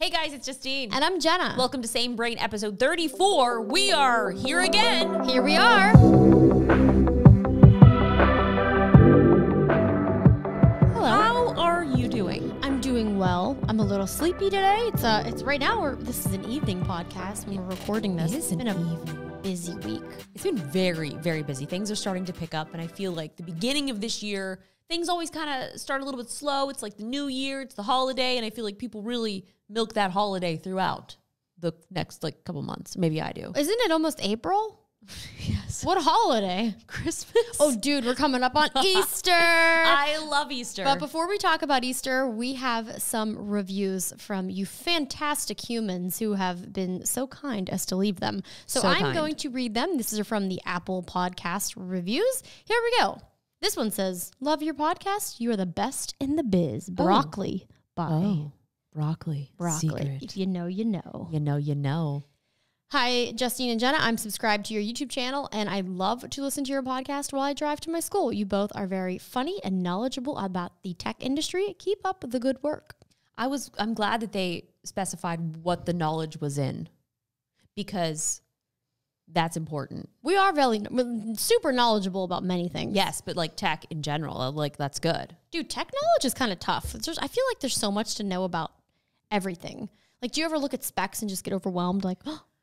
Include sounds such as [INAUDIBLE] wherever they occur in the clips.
Hey guys, it's Justine. And I'm Jenna. Welcome to Same Brain episode 34. We are here again. Here we are. Hello. How are you doing? I'm doing well. I'm a little sleepy today. It's uh it's right now we're this is an evening podcast when we're recording this. It is It's an been a busy week. It's been very, very busy. Things are starting to pick up, and I feel like the beginning of this year, things always kind of start a little bit slow. It's like the new year, it's the holiday, and I feel like people really milk that holiday throughout the next like couple months. Maybe I do. Isn't it almost April? [LAUGHS] Yes. What holiday? Christmas. Oh dude, we're coming up on [LAUGHS] Easter. I love Easter. But before we talk about Easter, we have some reviews from you fantastic humans who have been so kind as to leave them. So, So I'm kind. going to read them. This is from the Apple Podcast reviews. Here we go. This one says, Love your podcast. You are the best in the biz. Oh. Broccoli by oh, broccoli. Broccoli. Secret. If you know, you know. You know, you know. Hi, Justine and Jenna. I'm subscribed to your YouTube channel and I love to listen to your podcast while I drive to my school. You both are very funny and knowledgeable about the tech industry. Keep up the good work. I was I'm glad that they specified what the knowledge was in because that's important. We are very super knowledgeable about many things. Yes, but like tech in general, uh, like that's good. Dude, tech knowledge is kind of tough. Just, I feel like there's so much to know about everything. Like, do you ever look at specs and just get overwhelmed? Like, oh, [GASPS]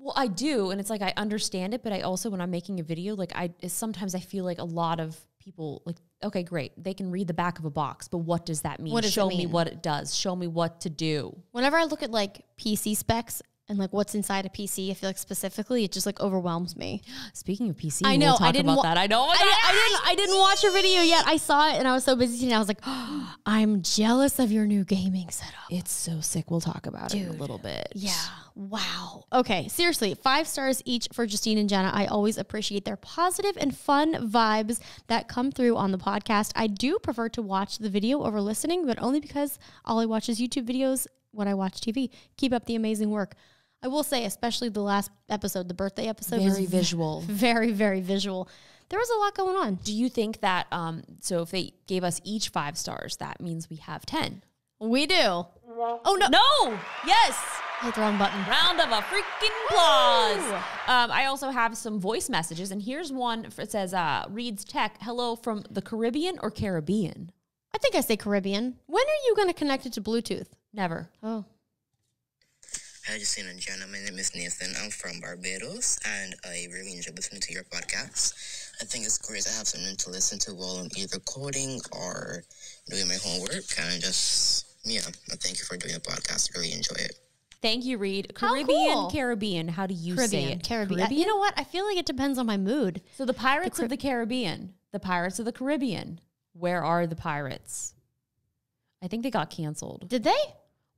Well, I do, and it's like I understand it, but I also when I'm making a video, like I sometimes I feel like a lot of people like okay, great, they can read the back of a box, but what does that mean? What does Show me what it does. Show me what to do. whenever I look at like PC specs and like what's inside a PC, I feel like specifically it just like overwhelms me. Speaking of PC, I know. we'll talk I didn't about that. I know. Oh I, didn't, I didn't. I didn't watch your video yet. I saw it and I was so busy today. I was like, [GASPS] I'm jealous of your new gaming setup. It's so sick. We'll talk about it in a little bit. Yeah. Wow. Okay. Seriously, five stars each for Justine and Jenna. I always appreciate their positive and fun vibes that come through on the podcast. I do prefer to watch the video over listening, but only because all I watch is YouTube videos when I watch TV. Keep up the amazing work. I will say, especially the last episode, the birthday episode, Very visual. [LAUGHS] very, very visual. There was a lot going on. Do you think that um so if they gave us each five stars, that means we have ten? We do. Oh no! No. Yes. Hit the wrong button. Round of a freaking applause. Um, I also have some voice messages, and here's one. For, it says, uh, "Reads tech. Hello from the Caribbean or Caribbean? I think I say Caribbean. When are you going to connect it to Bluetooth? Never. Oh. Hi, Justine and Jenna. My name is Nathan. I'm from Barbados, and I really enjoy listening to your podcast. I think it's great to have something to listen to while I'm either coding or doing my homework. And I just, yeah, I thank you for doing a podcast. I really enjoy it. Thank you, Reed. How Caribbean, cool. Caribbean. How do you say it? Caribbean. You know what? I feel like it depends on my mood. So the Pirates of the Caribbean, the Pirates of the Caribbean. Where are the pirates? I think they got canceled. Did they?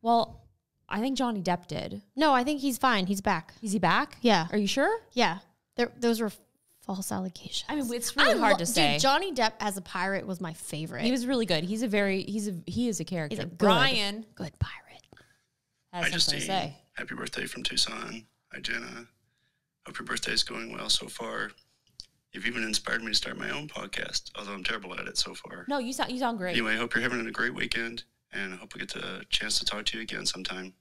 Well, I think Johnny Depp did. No, I think he's fine. He's back. Is he back? Yeah. Are you sure? Yeah. There, those were false allegations. I mean, it's really I hard lo- to say. Dude, Johnny Depp as a pirate was my favorite. He was really good. He's a very he's a he is a character. He's a good- Brian good pirate. has Hi, something to say. Happy birthday from Tucson. Hi, Jenna. Hope your birthday is going well so far. You've even inspired me to start my own podcast, although I'm terrible at it so far. No, you sound you sound great. Anyway, I hope you're having a great weekend, and I hope we get a chance to talk to you again sometime.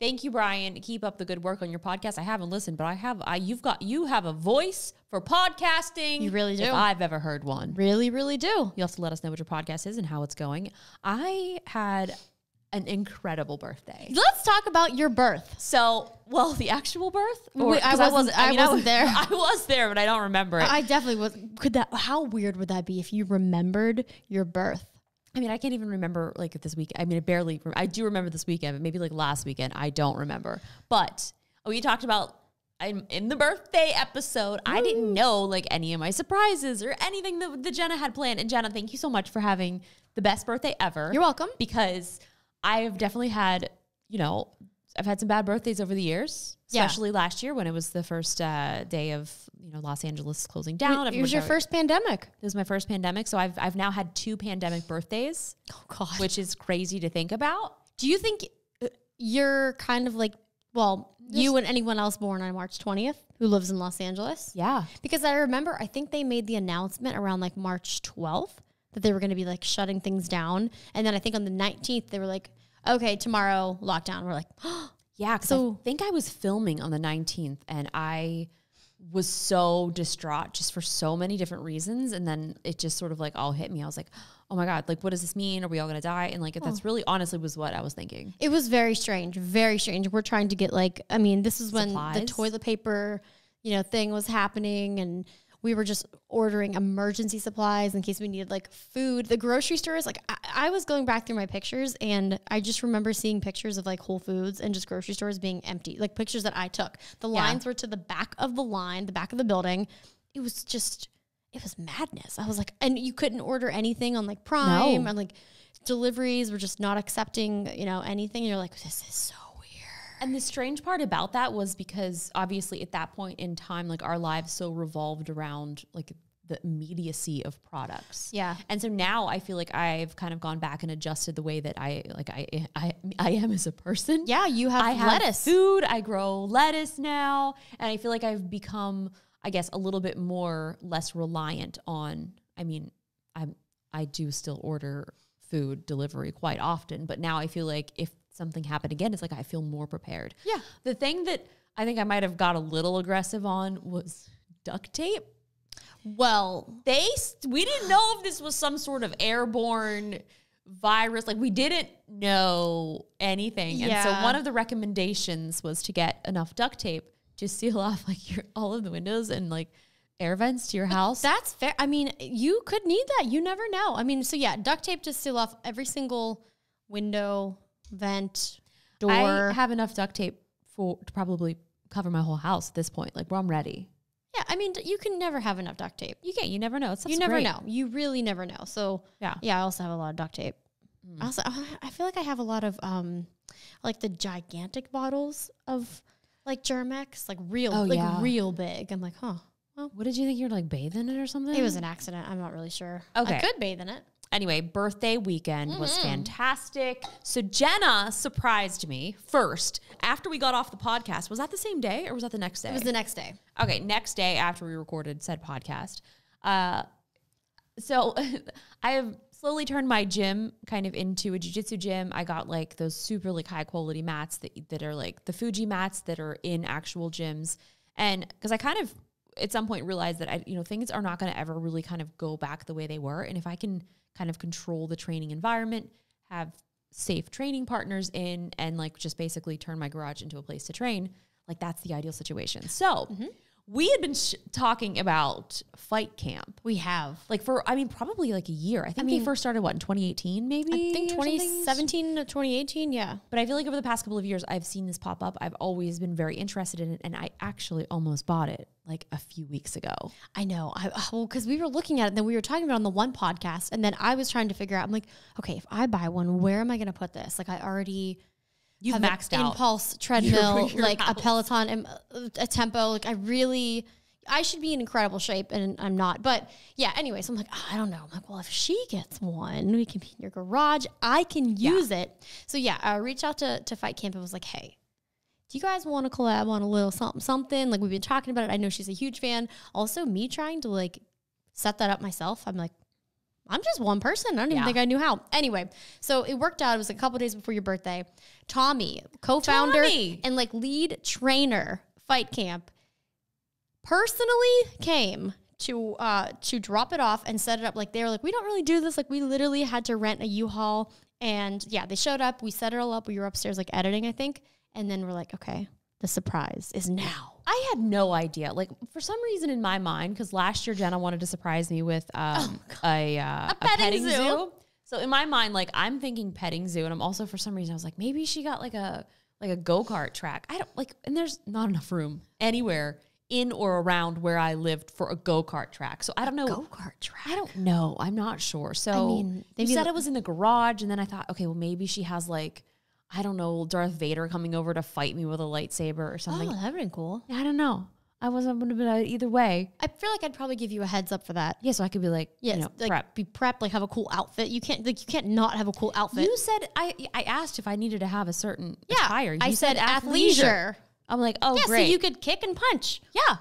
Thank you, Brian. Keep up the good work on your podcast. I haven't listened, but I have. I you've got you have a voice for podcasting. You really do. If I've ever heard one. Really, really do. You also let us know what your podcast is and how it's going. I had an incredible birthday. Let's talk about your birth. So, well, the actual birth? Wait, I 'cause wasn't- I mean, wasn't was- there. [LAUGHS] I was there, but I don't remember it. I definitely was. Could that? How weird would that be if you remembered your birth? I mean, I can't even remember like this week. I mean, I barely. I do remember this weekend, but maybe like last weekend, I don't remember. But oh, we talked about I'm in the birthday episode. I didn't know like any of my surprises or anything that, that Jenna had planned. And Jenna, thank you so much for having the best birthday ever. You're welcome. Because I have definitely had, you know, I've had some bad birthdays over the years, Yeah. especially last year when it was the first uh, day of you know Los Angeles closing down. It was your first pandemic. It was my first pandemic, so I've I've now had two pandemic birthdays Oh God. which is crazy to think about. Do you think uh, you're kind of like, well, you and anyone else born on March 20th who lives in Los Angeles? Yeah. Because I remember, I think they made the announcement around like March 12th that they were going to be like shutting things down. And then I think on the 19th, they were like, okay, tomorrow lockdown. We're like, [GASPS] Yeah, So- I think I was filming on the 19th and I was so distraught just for so many different reasons. And then it just sort of like all hit me. I was like, [GASPS] oh my God, like, what does this mean? Are we all going to die? And like, Oh. that's really honestly was what I was thinking. It was very strange, very strange. We're trying to get like, I mean, this is when the toilet paper, you know, thing was happening, and we were just ordering emergency supplies in case we needed like food. The grocery stores, like, I, I was going back through my pictures, and I just remember seeing pictures of like Whole Foods and just grocery stores being empty, like pictures that I took. The Yeah. lines were to the back of the line, the back of the building. It was just, it was madness. I was like, and you couldn't order anything on like Prime No. and like deliveries were just not accepting, you know, anything. And you're like, this is so. And the strange part about that was because obviously at that point in time, like our lives so revolved around like the immediacy of products. Yeah. And so now I feel like I've kind of gone back and adjusted the way that I like I I, I am as a person. Yeah, you have I have food. I grow lettuce now, and I feel like I've become, I guess, a little bit more less reliant on. I mean, I'm I do still order food delivery quite often, but now I feel like if something happened again, it's like I feel more prepared. Yeah. The thing that I think I might have got a little aggressive on was duct tape. Well, They st- we didn't know if this was some sort of airborne virus. Like we didn't know anything. And so one of the recommendations was to get enough duct tape to seal [LAUGHS] off like your all of the windows and like air vents to your house. that's fair. I mean, you could need that. You never know. I mean, so yeah, duct tape to seal off every single window, vent, door. I have enough duct tape for to probably cover my whole house at this point. Like, well, I'm ready. yeah, I mean, you can never have enough duct tape. You can't. You never know. It's you never know. You really never know. So Yeah. yeah, I also have a lot of duct tape. Mm. I also, I feel like I have a lot of um, like the gigantic bottles of like Germ-X, like real, Oh, like yeah. real big. I'm like, huh. Well, What did you think? You're like bathing it or something? It was an accident. I'm not really sure. Okay. I could bathe in it. Anyway, birthday weekend was Mm-hmm. fantastic. So Jenna surprised me first after we got off the podcast. Was that the same day or was that the next day? It was the next day. okay, next day after we recorded said podcast. Uh, so [LAUGHS] I have slowly turned my gym kind of into a jujitsu gym. I got like those super like high quality mats that that are like the Fuji mats that are in actual gyms, and because I kind of at some point realized that I you know things are not going to ever really kind of go back the way they were, and if I can kind of control the training environment, have safe training partners in, and like just basically turn my garage into a place to train, like that's the ideal situation. So. Mm-hmm. We had been sh- talking about FightCamp We have. like for I mean probably like a year. I think they first started what in 2018 maybe. I think 2017 to 2018. Yeah. But I feel like over the past couple of years I've seen this pop up. I've always been very interested in it and I actually almost bought it like a few weeks ago. I know. I oh, well, because we were looking at it, and then we were talking about it on the one podcast, and then I was trying to figure out. I'm like, okay, if I buy one, where am I going to put this? Like, I already You've have an maxed out. impulse treadmill, your like a. Peloton, and uh, a tempo. Like, I really, I should be in incredible shape, and I'm not. But yeah, anyway, so I'm like, "Ah, I don't know. I'm like, well, if she gets one, we can be in your garage. I can use it. So yeah, I reached out to to FightCamp and was like, hey. Do you guys want to collab on a little something, something? Like we've been talking about it. I know she's a huge fan. Also, me trying to like set that up myself. I'm like, I'm just one person. I don't even Yeah. think I knew how. Anyway, so it worked out. It was a couple days before your birthday. Tommy, co-founder Tommy! and like lead trainer, FightCamp, personally came to uh to drop it off and set it up. Like they were like, we don't really do this. Like we literally had to rent a U-Haul. And yeah, they showed up. We set it all up. We were upstairs like editing, I think. And then we're like, okay, the surprise is now. I had no idea. Like for some reason in my mind, because last year Jenna wanted to surprise me with um, a, uh, a, petting zoo. So in my mind, like I'm thinking petting zoo, and I'm also for some reason I was like maybe she got like a like a go kart track. I don't like, and there's not enough room anywhere in or around where I lived for a go kart track. So I don't know. Go-kart track. I don't know. I'm not sure. So I mean, you said it was in the garage, and then I thought, okay, well maybe she has like. I don't know, Darth Vader coming over to fight me with a lightsaber or something. Oh, that would have been cool. I don't know. I wasn't going to be uh, either way. I feel like I'd probably give you a heads up for that. Yeah, so I could be like, Yes, you know, like prep. be prepped, like have a cool outfit. You can't like you can't not have a cool outfit. You said I I asked if I needed to have a certain yeah, attire. You I said, athleisure. I'm like, oh Yeah, great. so you could kick and punch. yeah.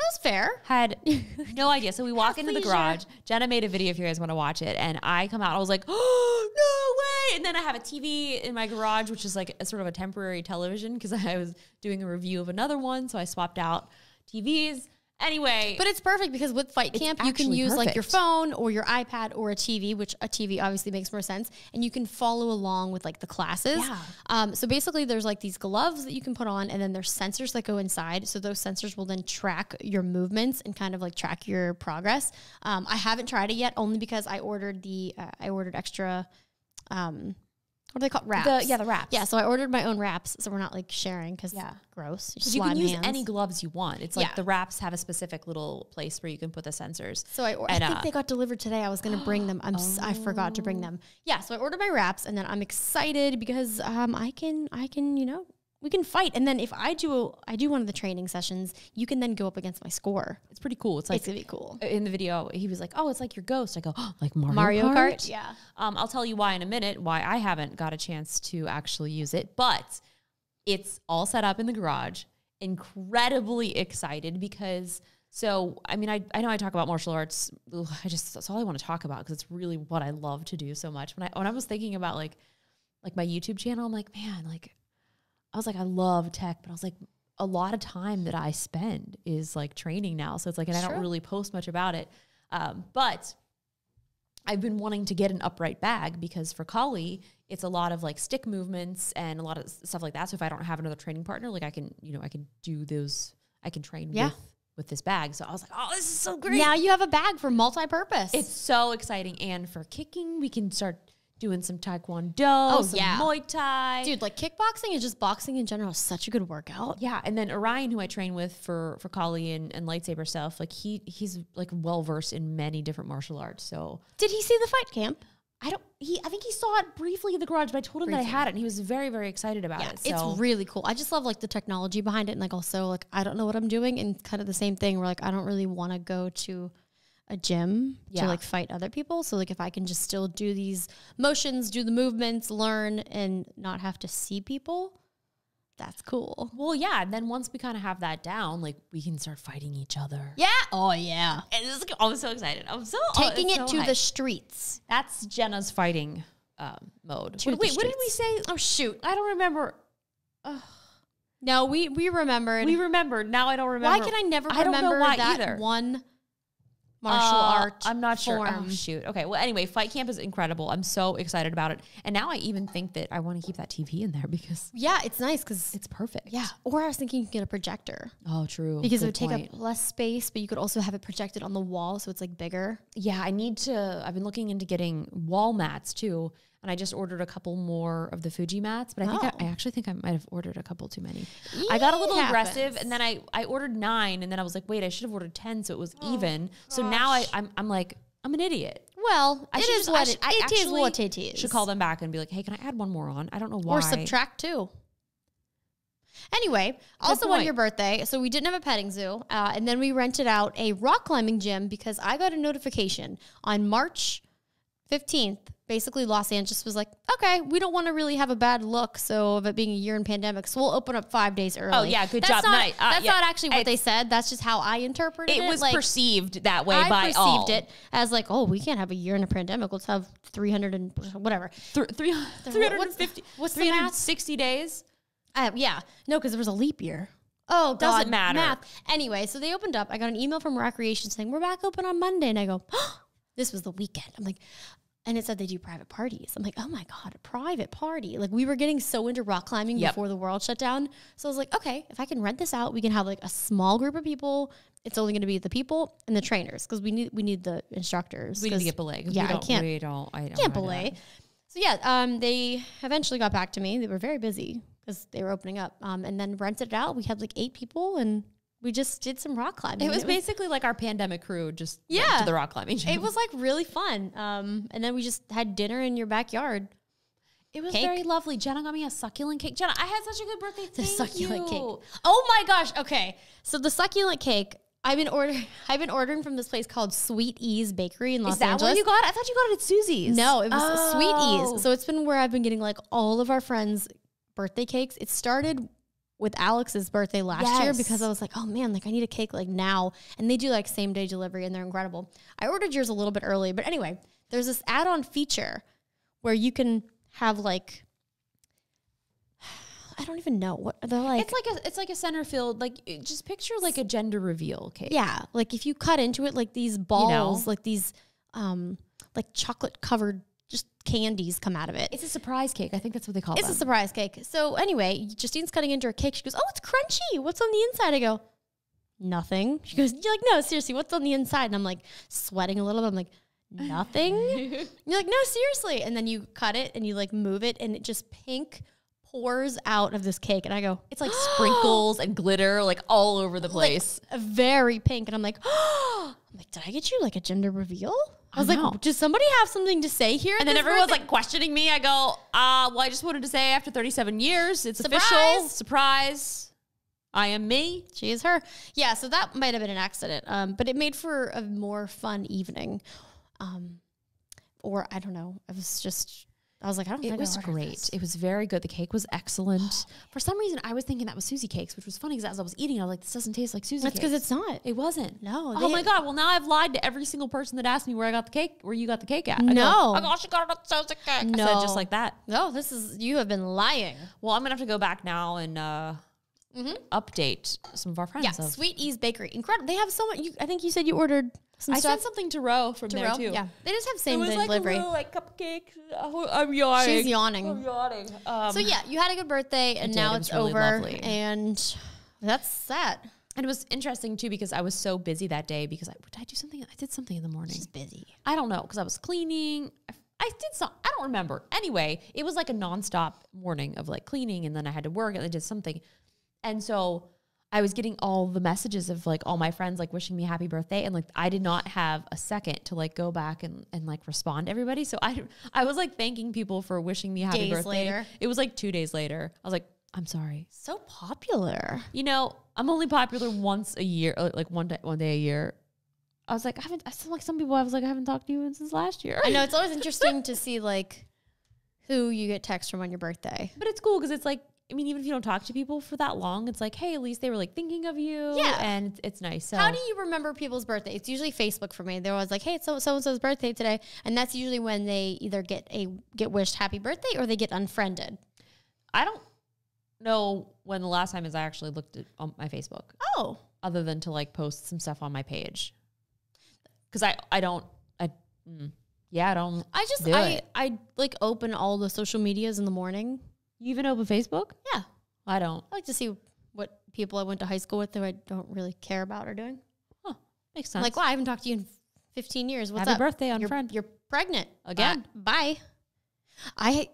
That's fair. Had [LAUGHS] no idea. So we walk into the garage. Jenna made a video if you guys want to watch it, and I come out. I was like, oh [GASPS] no way! And then I have a TV in my garage, which is like a sort of a temporary television because [LAUGHS] I was doing a review of another one. So I swapped out TVs. Anyway, But it's perfect because with FightCamp, you can use like your phone or your iPad or a TV, which a TV obviously makes more sense, and you can follow along with like the classes. Yeah. Um, so basically, there's like these gloves that you can put on, and then there's sensors that go inside. So those sensors will then track your movements and kind of like track your progress. Um, I haven't tried it yet, only because I ordered the uh, I ordered extra. Um, what are they called? Wraps. yeah, the wraps. Yeah, so I ordered my own wraps, so we're not like sharing because Yeah. gross. You can use hands. any gloves you want. It's like Yeah. the wraps have a specific little place where you can put the sensors. So I, or- I think uh, they got delivered today. I was gonna bring them. I'm s I forgot to bring them. Yeah, so I ordered my wraps, and then I'm excited because um I can I can you know we can fight, and then if I do I do one of the training sessions, you can then go up against my score. It's pretty cool. It's like it's gonna be cool. in the video, he was like, "Oh, it's like your ghost." I go, oh, "Like Mario, Mario Kart?" Kart, yeah. Um, I'll tell you why in a minute. Why I haven't got a chance to actually use it, but it's all set up in the garage. Incredibly excited because. So, I mean, I, I know I talk about martial arts. Ugh, I just that's all I want to talk about because it's really what I love to do so much. When I when I was thinking about like like my YouTube channel, I'm like, man, like I was like, I love tech, but I was like, a lot of time that I spend is like training now. So it's like, and I don't really post much about it. Um, but I've been wanting to get an upright bag because for Kali, it's a lot of like stick movements and a lot of stuff like that. So if I don't have another training partner, like I can, you know, I can do those, I can train Yeah. with, with this bag. So I was like, oh, this is so great. Now you have a bag for multi-purpose. It's so exciting. And for kicking, we can start doing some Taekwondo, Oh, some yeah. Muay Thai. dude like kickboxing and just boxing in general is such a good workout. Yeah, and then Orion, who I train with for for Kali and, and lightsaber stuff, like he he's like well versed in many different martial arts. So Did he see the FightCamp? I don't he I think he saw it briefly in the garage, but I told him that I had it, and he was very very excited about it. So It's really cool. I just love like the technology behind it, and like also like I don't know what I'm doing, and kind of the same thing where like I don't really want to go to a gym Yeah. to like fight other people. So like if I can just still do these motions, do the movements, learn, and not have to see people, that's cool. well, yeah. And then once we kind of have that down, like we can start fighting each other. Yeah. Oh yeah. And this is, I'm so excited. I'm so Taking it's it so to the streets. that's Jenna's fighting um, mode. To Wait, wait, what did we say? Oh shoot. I don't remember. No, we we remembered. We remembered. Now I don't remember. why can I never I don't know remember why that either. one martial Uh, art? I'm not sure. Oh, form? shoot. Okay. Well, anyway, FightCamp is incredible. I'm so excited about it. And now I even think that I want to keep that TV in there because Yeah, it's nice because it's perfect. yeah. Or I was thinking you could get a projector. Oh, true. because it Good would take point. up less space, but you could also have it projected on the wall, so it's like bigger. Yeah, I need to. I've been looking into getting wall mats too. And I just ordered a couple more of the Fuji mats, but I think I, Oh. I actually think I might have ordered a couple too many. I got a little It aggressive, and then I, I ordered nine, and then I was like, wait, I should have ordered ten, so it was Oh, even. So now I, I'm, I'm like, I'm an idiot. Well, I it should is just- what should- it, I it is what it is. Should call them back and be like, hey, can I add one more on? I don't know why. or subtract two. Anyway, also on your birthday, so we didn't have a petting zoo, uh, and then we rented out a rock climbing gym because I got a notification on March fifteenth. Basically, Los Angeles was like, "Okay, we don't want to really have a bad look, so of it being a year in pandemic, so we'll open up five days early." Oh, yeah, good That's job. Not, Nice. Uh, that's yeah. not actually what they said. That's just how I interpreted it. It was like, perceived that way I by perceived all. it as like, oh, we can't have a year in a pandemic. Let's have 300 and whatever. Th- three, 350, what's math? 360 days. Uh, yeah, no, because there was a leap year. Oh, God, Doesn't matter. Math. Anyway, so they opened up. I got an email from Recreation saying we're back open on Monday, and I go, [GASPS] this was the weekend. I'm like, and it said they do private parties. I'm like, oh my god, a private party! Like we were getting so into rock climbing Yep. before the world shut down. So I was like, okay, if I can rent this out, we can have like a small group of people. It's only going to be the people and the trainers because we need we need the instructors. We need to get belay. Yeah, we I don't, can't We don't. I don't can't know how to do belay. So yeah, um, they eventually got back to me. They were very busy because they were opening up, um, and then rented it out. We had like eight people, and we just did some rock climbing. It was and basically like our pandemic crew just went Yeah. to the rock climbing gym. it was like really fun. Um, and then we just had dinner in your backyard. It was Cake. very lovely. Jenna got me a succulent cake. Jenna, I had such a good birthday. The Thank succulent you. cake. Oh my gosh. Okay, so the succulent cake. I've been ordering. [LAUGHS] I've been ordering from this place called Sweet E's Bakery in Los Is that Angeles. where you got it? I thought you got it at Susie's. No, it was Oh. Sweet E's. So it's been where I've been getting like all of our friends' birthday cakes. It started with Alex's birthday last year because I was like, oh man, like I need a cake like now. And they do like same day delivery and they're incredible. I ordered yours a little bit early, but anyway, there's this add on feature where you can have like [SIGHS] I don't even know what they're like. It's like a it's like a center field. Like just picture like a gender reveal cake. yeah, like if you cut into it, like these balls, like these um like chocolate covered candies come out of it. It's a surprise cake. I think that's what they call it. It's a surprise cake. So anyway, Justine's cutting into her cake. She goes, "Oh, it's crunchy. What's on the inside?" I go, "Nothing." She goes, "You're like, no, seriously, what's on the inside?" And I'm like sweating a little bit. I'm like, "Nothing." [LAUGHS] You're like, "No, seriously." And then you cut it and you like move it, and it just pink pours out of this cake. And I go, [GASPS] it's like sprinkles and glitter like all over the place. a very pink. And I'm like, [GASPS] I'm like, did I get you like a gender reveal? I was I like, does somebody have something to say here? and then everyone's birthday?" like questioning me. I go, uh, well, I just wanted to say after 37 years, it's official. Surprise. Surprise. I am me. She is her. Yeah, so that might have been an accident. Um, but it made for a more fun evening. Um, or I don't know. I was just I was like, I don't think It I was ordered great. this. It was very good. The cake was excellent. [GASPS] For some reason, I was thinking that was SusieCakes, which was funny because as I was eating, I was like, this doesn't taste like Susie That's because it's not. It wasn't. No, Oh my god. Well, now I've lied to every single person that asked me where I got the cake, where you got the cake at. I go, No. oh gosh, you got it at Susie cake. I No. said just like that. No, this is you have been lying. Well, I'm gonna have to go back now and uh, update some of our friends. Mm-hmm. Yeah, of- Sweet E's Bakery. Incredible. They have so much. You, I think you said you ordered some I stuff. sent something to Roe from to there Roe? too. Yeah, they just have It same was like delivery. a little like cupcake. Oh, I'm yawning. She's yawning. I'm yawning. Um, So yeah, you had a good birthday, and now It it's really over, lovely. and that's that. and it was interesting too because I was so busy that day because I did I do something. I did something in the morning. She's busy. I don't know because I was cleaning. I, I did some. I don't remember. Anyway, it was like a nonstop morning of like cleaning, and then I had to work, and I did something, and so I was getting all the messages of like all my friends like wishing me happy birthday, and like I did not have a second to like go back and and like respond to everybody. So I I was like thanking people for wishing me happy Days birthday. later. It was like two days later. I was like, I'm sorry. So popular. You know, I'm only popular once a year, uh, like one day, one day a year. I was like, I haven't. I still like some people. I was like, I haven't talked to you since last year. I know it's always [LAUGHS] interesting to see like who you get text from on your birthday. But it's cool because it's like, I mean, even if you don't talk to people for that long, it's like, hey, at least they were like thinking of you. Yeah. And it's, it's nice. So How do you remember people's birthday? It's usually Facebook for me. They're always like, "Hey, it's so so and so's birthday today," and that's usually when they either get a get wished happy birthday or they get unfriended. I don't know when the last time is I actually looked at on my Facebook, Oh, other than to like post some stuff on my page. Because I, I don't, I, mm, yeah, I don't. I just do I it. I like open all the social medias in the morning. You even open Facebook? Yeah, I don't. I like to see what people I went to high school with who I don't really care about are doing. Huh. Makes sense. I'm like, well, I haven't talked to you in 15 years. What's Happy up? birthday, you're, unfriend. You're pregnant Again. Bye. Bye. I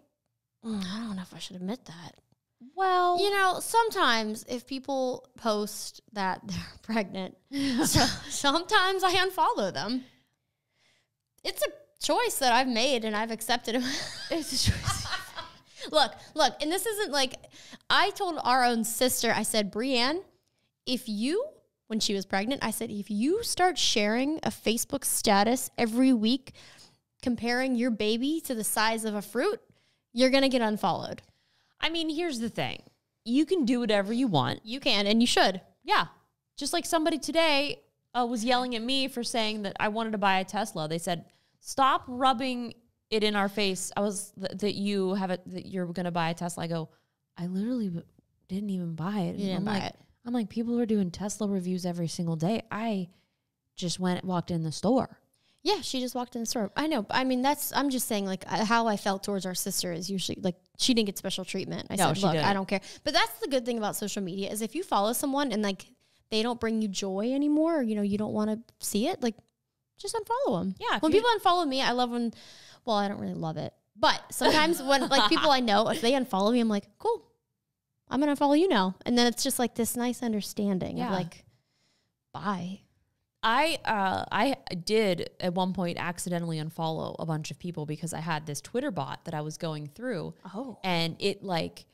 mm, I don't know if I should admit that. well, You know, sometimes if people post that [LAUGHS] they're pregnant, [LAUGHS] so- sometimes I unfollow them. It's a choice that I've made and I've accepted. [LAUGHS] it's a choice. Look, look, and this isn't like I told our own sister, I said, Brienne, if you, when she was pregnant, I said, if you start sharing a Facebook status every week comparing your baby to the size of a fruit, you're going to get unfollowed. I mean, here's the thing you can do whatever you want. You can and you should. Yeah. Just like somebody today uh, was yelling at me for saying that I wanted to buy a Tesla. They said, stop rubbing it in our face. I was th- that you have it, that you're going to buy a Tesla. I go, I literally w- didn't even buy it. You didn't I'm buy like, it. I'm like, people are doing Tesla reviews every single day. I just went, walked in the store. Yeah, she just walked in the store. I know. I mean, that's. I'm just saying, like, uh, how I felt towards our sister is usually like she didn't get special treatment. I No, said, look, I didn't. don't care. But that's the good thing about social media is if you follow someone and like they don't bring you joy anymore, or, you know, you don't want to see it, like, just unfollow them. Yeah, When people unfollow me, I love when. Well, I don't really love it, but sometimes when like people I know, if they unfollow me, I'm like, cool. I'm gonna follow you now, and then it's just like this nice understanding Yeah. of like, bye. I uh, I did at one point accidentally unfollow a bunch of people because I had this Twitter bot that I was going through. Oh. and it like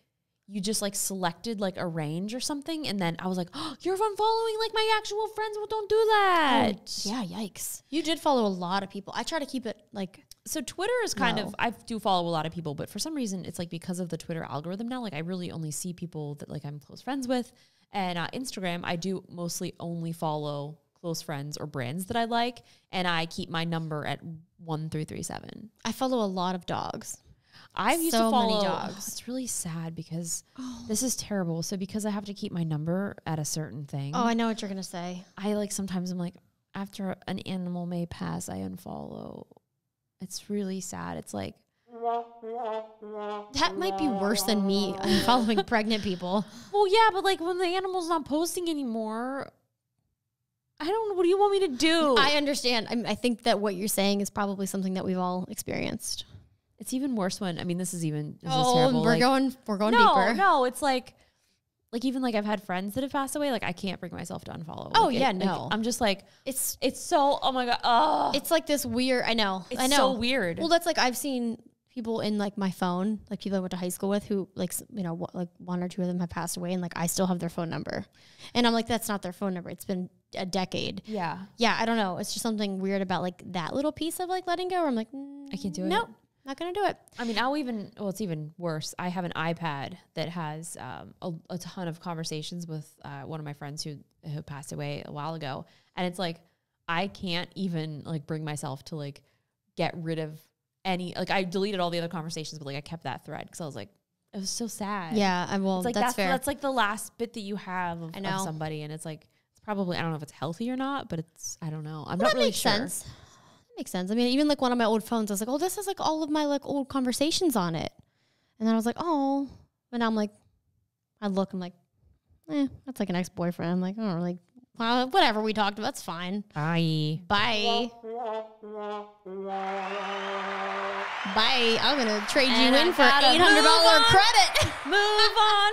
you just like selected like a range or something and then i was like oh you're unfollowing like my actual friends well don't do that Yeah, yikes. You did follow a lot of people. I try to keep it like so twitter is kind No. of i do follow a lot of people but for some reason it's like because of the twitter algorithm now like i really only see people that like i'm close friends with and uh, instagram i do mostly only follow close friends or brands that i like and i keep my number at 1337 I follow a lot of dogs. I used So to many follow. dogs. It's really sad because this is terrible. So because I have to keep my number at a certain thing, Oh, I know what you're gonna say. I like sometimes I'm like after an animal may pass, I unfollow. It's really sad. It's like That might be worse than me [LAUGHS] following pregnant people. Well, yeah, but like when the animal's not posting anymore, I don't know. What do you want me to do? I understand. I, I think that what you're saying is probably something that we've all experienced. it's even worse when I mean, this is even this is Oh, terrible. we're like- going. We're going no, deeper. no. It's like, like even like I've had friends that have passed away. Like I can't bring myself to unfollow. Oh, Like, it- yeah, like, no. I'm just like It's it's so. Oh my god. Oh, it's like this weird. I know. it's I know. so weird. Well, that's like I've seen people in like my phone, like people I went to high school with, who like you know like one or two of them have passed away, and like I still have their phone number, and I'm like that's not their phone number. It's been a decade. yeah. Yeah, I don't know. It's just something weird about like that little piece of like letting go. Where I'm like, I can't do it. Nope, not gonna do it. I mean, I'll even, well, it's even worse. I have an iPad that has um, a, a ton of conversations with uh, one of my friends who, who passed away a while ago. And it's like, I can't even like bring myself to like get rid of any, like I deleted all the other conversations, but like I kept that thread because I was like, it was so sad. Yeah, I will. It's like that's, that's, fair. that's like the last bit that you have of, I of somebody. And it's like, it's probably, I don't know if it's healthy or not, but it's, I don't know. I'm Well, not really sure. sense. Makes sense. I mean, even like one of my old phones, I was like, oh, this is like all of my like old conversations on it. And then I was like, oh, and I'm like, I look, I'm like, eh, that's like an ex boyfriend. I'm like, oh, like, well, whatever we talked about, that's fine. Bye. Bye. Bye. I'm gonna trade And you I in for eight hundred move credit. Move on.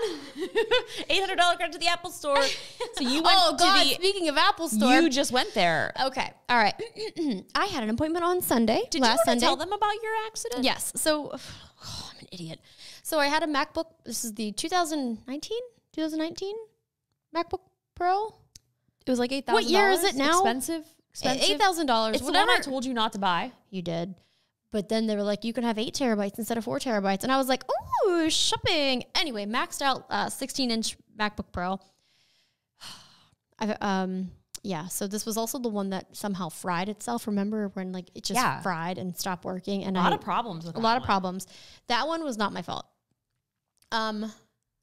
[LAUGHS] Eight hundred dollar credit to the Apple Store. [LAUGHS] So you went oh to God! the. Speaking of Apple Store, You just went there. okay, all right. [CLEARS THROAT] I had an appointment on Sunday. Did last you Sunday. tell them about your accident? Yes. So [SIGHS] oh, I'm an idiot. So I had a MacBook. This is the 2019, 2019 MacBook Pro. It was like eight thousand. What year is it now? Expensive. Expensive. Eight thousand dollars. It's the Whatever one I told you not to buy. you did. But then they were like, you can have eight terabytes instead of four terabytes, and I was like, ooh, shopping. Anyway, maxed out uh, 16 inch MacBook Pro. [SIGHS] I um yeah. So this was also the one that somehow fried itself. Remember when like it just Yeah. fried and stopped working? And A lot I, of problems with a lot of problems. That one was not my fault. Um,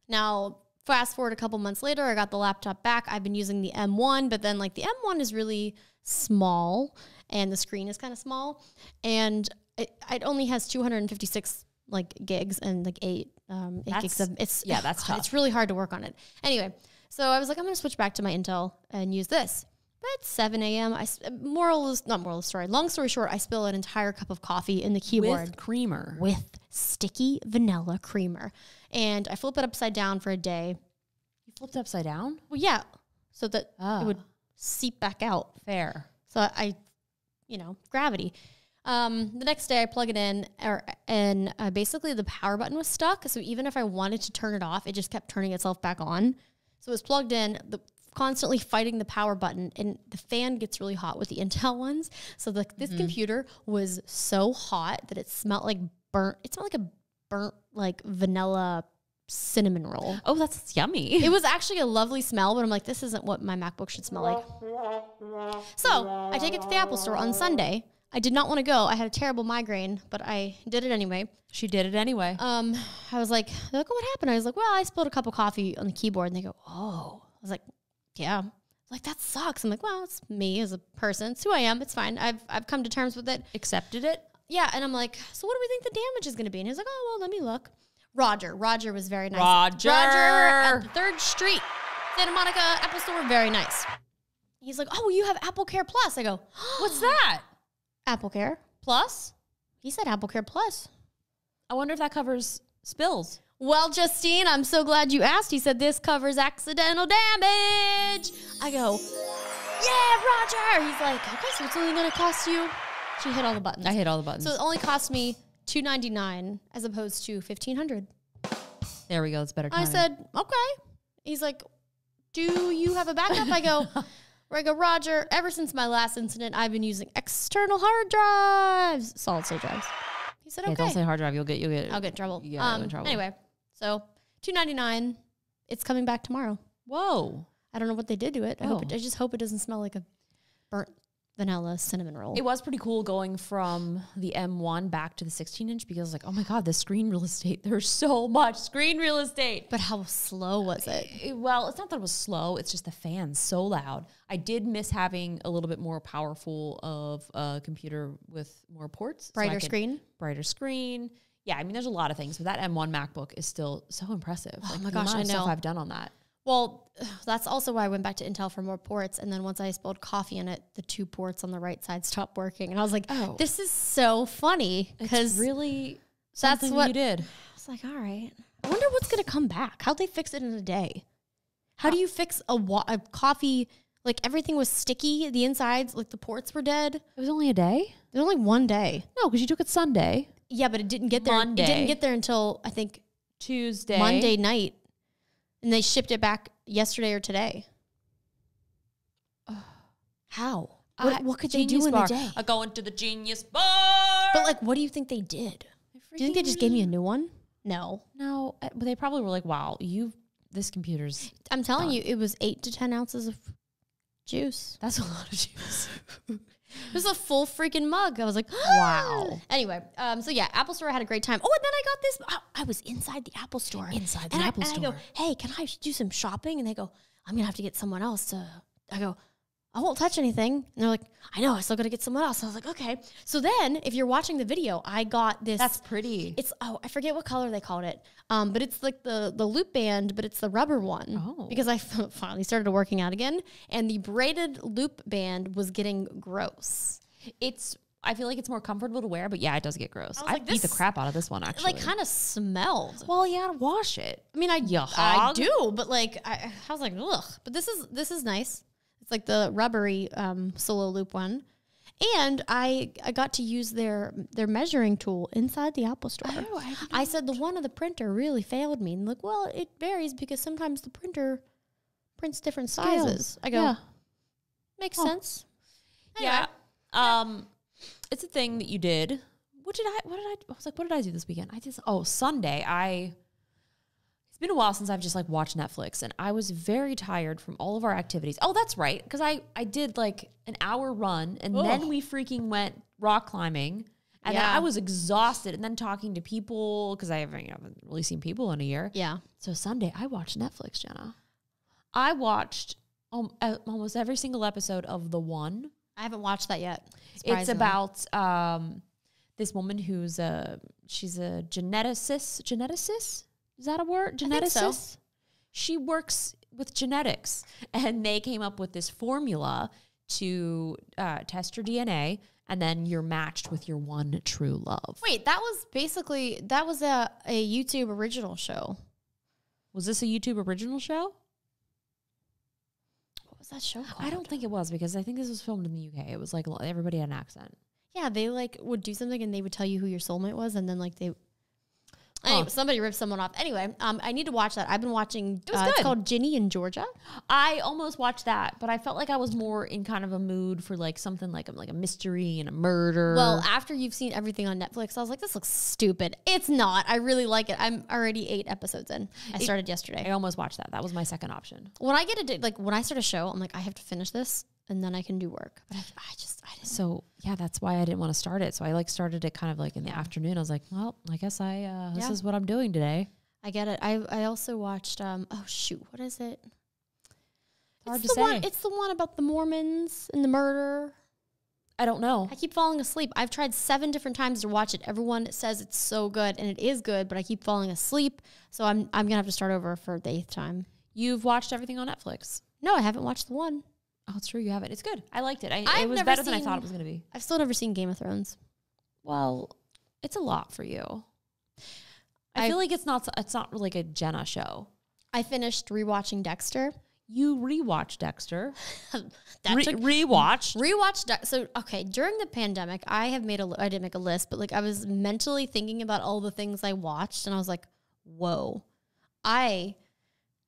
now fast forward a couple months later, I got the laptop back. I've been using the M1, but then like the M1 is really small and the screen is kind of small, and it, it only has 256 like gigs and like eight um eight gigs of it's yeah, that's God, [SIGHS] tough. It's really hard to work on it. Anyway, so I was like, I'm gonna switch back to my Intel and use this. At 7 a.m., I moral is not moral story. Long story short, I spill an entire cup of coffee in the keyboard with creamer. with sticky vanilla creamer. And I flip it upside down for a day. You flipped it upside down. Well, yeah, so that Ah. it would seep back out. Fair. So I, you know, gravity. Um, the next day I plug it in, or, and uh, basically the power button was stuck. So even if I wanted to turn it off, it just kept turning itself back on. So it was plugged in, the, constantly fighting the power button, and the fan gets really hot with the [LAUGHS] Intel ones. So the, this computer was so hot that it smelled like burnt. It smelled like a burnt like vanilla cinnamon roll. Oh, that's yummy. It was actually a lovely smell, but I'm like, this isn't what my MacBook should smell like. So I take it to the Apple store on Sunday. I did not want to go. I had a terrible migraine, but I did it anyway. she did it anyway. Um, I was like, "Oh, what happened? I was like, well, I spilled a cup of coffee on the keyboard. And they go, oh. I was like, yeah. Like, that sucks. I'm like, well, it's me as a person. It's who I am. It's fine. I've, I've come to terms with it. Accepted it. Yeah. And I'm like, so what do we think the damage is going to be? And he's like, oh, well, let me look. Roger. Roger was very nice. Roger. Roger at third street, Santa Monica Apple Store, very nice. He's like, oh, you have AppleCare Plus. I go, [GASPS] What's that? AppleCare. Plus? He said AppleCare Plus. I wonder if that covers spills. Well, Justine, I'm so glad you asked. He said this covers accidental damage. I go, yeah, Roger. He's like, okay, so it's only going to cost you. She hit all the buttons. I hit all the buttons. so it only cost me two ninety nine as opposed to fifteen hundred. there we go. It's better. I said, okay. He's like, do you have a backup? I go, [LAUGHS] where I go, Roger, ever since my last incident, I've been using external hard drives, solid state drives. He said, okay. don't say hard drive. You'll get. You'll get. I'll get in trouble. Get um, in trouble. Anyway, so two ninety nine. It's coming back tomorrow. Whoa. I don't know what they did to it. I hope Oh. it, I just hope it doesn't smell like a burnt vanilla cinnamon roll. It was pretty cool going from the M1 back to the 16 inch because, like, oh my God, the screen real estate. There's so much screen real estate. but how slow was it? It- well, it's not that it was slow. It's just the fans so loud. I did miss having a little bit more powerful of a computer with more ports, so Brighter could- screen? brighter screen. Yeah, I mean, there's a lot of things, but that M1 MacBook is still so impressive. Oh my the gosh, I of stuff know. I've done on that. Well, [SIGHS] that's also why I went back to Intel for more ports. And then once I spilled coffee in it, the two ports on the right side stopped working. And I was like, Oh. this is so funny because really that's what you did. I was like, all right. I wonder what's going to come back. How'd they fix it in a day? How do you fix a, wa- a coffee? Like everything was sticky. The insides, like the ports were dead. It was only a day. It was only one day. No, because you took it Sunday, Yeah, but it didn't get there. It didn't get there until I think Tuesday, Monday night. And they shipped it back yesterday or today. [SIGHS] How? What, I- what could they do in bar. a day? I go into the genius bar. But like, what do you think they did? Do you think they just gave me a new one? No. no, but they probably were like, "Wow, you this computer's I'm telling you, it was eight to ten ounces of juice. that's a lot of juice." [LAUGHS] It was a full freaking mug. I was like, [GASPS] Wow. Anyway, um, so yeah, Apple Store I had a great time. Oh, and then I got this. I, I was inside the Apple Store. Inside the and I- Apple and I go, Store. hey, can I do some shopping? And they go, I'm gonna have to get someone else to. I go, I won't touch anything. And they're like, I know, I still gotta get someone else. I was like, okay. So then, if you're watching the video, I got this. That's pretty. It's oh, I forget what color they called it. Um, but it's like the the loop band, but it's the rubber one. Oh. Because I [LAUGHS] finally started working out again, and the braided loop band was getting gross. It's. I feel like it's more comfortable to wear, but yeah, it does get gross. was I like, beat the crap out of this one actually. like kind of smelled. well, you gotta wash it. I mean, I I do, but like I, I was like, ugh. But this is this is nice. It's like the rubbery um, solo loop one, and I I got to use their their measuring tool inside the Apple Store. Oh, I I said the one of the printer really failed me, and like, well, it varies because sometimes the printer prints different sizes. I go, Yeah. makes Oh. sense. Yeah. Um, it's a thing that you did. What did I? What did I? I was like, what did I do this weekend? I did. Oh, Sunday. I. It's been a while since I've just like watched Netflix, and I was very tired from all of our activities. Oh, that's right, because I I did like an hour run, and then we freaking went rock climbing, and then Yeah. I was exhausted, and then talking to people because I haven't, haven't really seen people in a year. Yeah. So Sunday, I watched Netflix, Jenna. I watched um, almost every single episode of The One. I haven't watched that yet. It's about um, this woman who's a she's a geneticist. Geneticist is that a word? think so. Geneticist. She works with genetics, and they came up with this formula to uh, test your DNA, and then you're matched with your one true love. Wait, that was basically that was a a YouTube original show. Was this a YouTube original show? What was that show called? I don't think it was because I think this was filmed in the UK. It was like everybody had an accent. Yeah, they like would do something and they would tell you who your soulmate was, and then like they. Anyway, somebody ripped someone off. Anyway, um, I need to watch that. I've been watching. was uh, It's called Ginny & Georgia. I almost watched that, but I felt like I was more in kind of a mood for like something like a, like a mystery and a murder. Well, after you've seen everything on Netflix, I was like, this looks stupid. It's not. I really like it. I'm already eight episodes in. I started I yesterday. I almost watched that. That was my second option. When I get a like when I start a show, I'm like, I have to finish this and then I can do work. But I, I just I didn't. So yeah, that's why I didn't want to start it. So I like started it kind of like in the afternoon. I was like, well, I guess I uh, this Yeah. is what I'm doing today. I get it. I I also watched. Um. Oh shoot, what is it? Hard it's to the One, say. it's the one about the Mormons and the murder. I don't know. I keep falling asleep. I've tried seven different times to watch it. Everyone says it's so good, and it is good, but I keep falling asleep. So I'm I'm gonna have to start over for the eighth time. You've watched everything on Netflix. No, I haven't watched the one. Oh, it's true. You haven't. It's good. I liked it. I, I've it was never better than I thought it was going to be. I've still never seen Game of Thrones. Well, it's a lot for you. I, I- feel like it's not. It's not like a Jenna show. I finished rewatching Dexter. You rewatched Dexter. [LAUGHS] That Re- took rewatched. rewatched. Dex- So okay, during the pandemic, I have made a. li- I didn't make a list, but like I was mentally thinking about all the things I watched, and I was like, "Whoa, I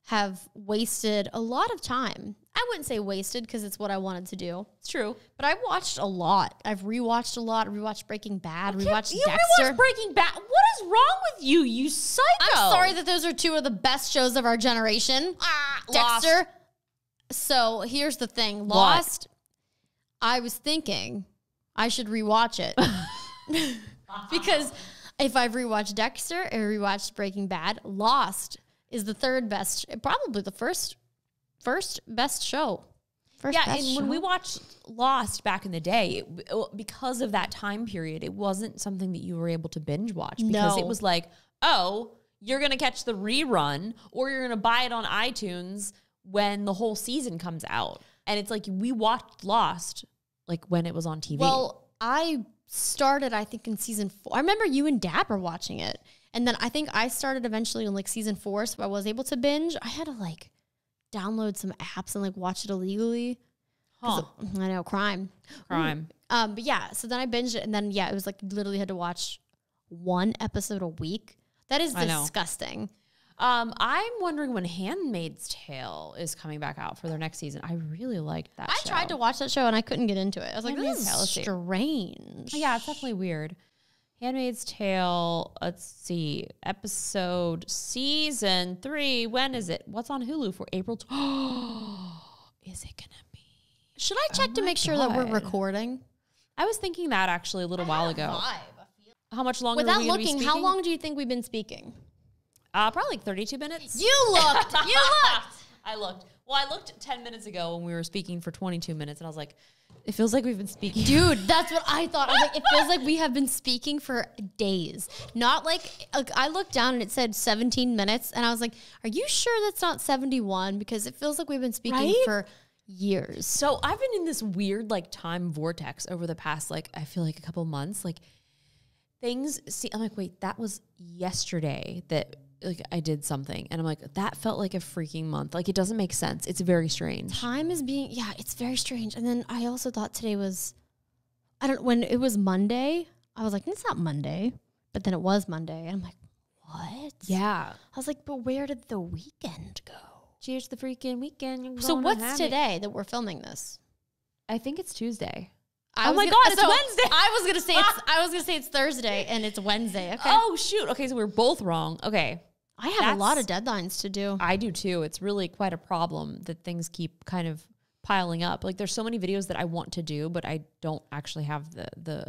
have wasted a lot of time." I wouldn't say wasted because it's what I wanted to do. It's true. But I've watched a lot. I've rewatched a lot. Rewatched Breaking Bad. Rewatched you Dexter. rewatched Breaking Bad. What is wrong with you, you psycho? I'm sorry that those are two of the best shows of our generation. Ah, Dexter. So here's the thing. Lost. I was thinking I should rewatch it [LAUGHS] because if I've rewatched Dexter and rewatched Breaking Bad, Lost is the third best, probably the first, first best show. First Yeah, and when we watched Lost back in the day, it, because of that time period, it wasn't something that you were able to binge watch because No. it was like, oh, you're gonna catch the rerun or you're gonna buy it on iTunes when the whole season comes out, and it's like we watched Lost like when it was on TV. Well, I started, I think, in season four. I remember you and Dad were watching it. And then I think I started eventually in like season four, so I was able to binge. I had to like download some apps and like watch it illegally. huh. it- I know, crime. crime. Um, but yeah, so then I binged it, and then yeah, it was like literally had to watch one episode a week. That is I know. disgusting. Um, I'm wondering when *Handmaid's Tale* is coming back out for their next season. I really liked that. I tried to watch that show and I couldn't get into it. I was like, Handmaid's this is strange. Yeah, it's definitely weird. Handmaid's Tale. Let's see. Episode season three. When is it? What's on Hulu for April? Tw- [GASPS] is it gonna be? Should I check to Oh my make sure that we're recording? I was thinking that actually a little while ago. How much longer? Without are we gonna be looking, how long do you think we've been speaking? Uh, probably like 32 minutes. You looked. you [LAUGHS] looked. I looked. Well, I looked 10 minutes ago when we were speaking for 22 minutes, and I was like, it feels like we've been speaking. [LAUGHS] Dude, that's what I thought. I was like, it feels like we have been speaking for days. Not like, like, I looked down and it said 17 minutes, and I was like, are you sure that's not 71? Because it feels like we've been speaking Right? for years. So I've been in this weird like time vortex over the past like I feel like a couple months. Like things see I'm like, wait, that was yesterday that like I did something. And I'm like, that felt like a freaking month. Like it doesn't make sense. It's very strange. Time is being, yeah, it's very strange. And then I also thought today was, I don't, when it was Monday, I was like, it's not Monday. But then it was Monday. And I'm like, what? Yeah. I was like, but where did the weekend go? Cheers to the freaking weekend. You're So what's have it. today that we're filming this? I think it's Tuesday. I Oh my gonna- God, it's Wednesday. I was gonna say it's [LAUGHS] I was gonna say it's Thursday and it's Wednesday. Okay. Oh shoot. Okay, so we're both wrong. Okay. I have a lot of deadlines to do. I do too. It's really quite a problem that things keep kind of piling up. Like there's so many videos that I want to do, but I don't actually have the the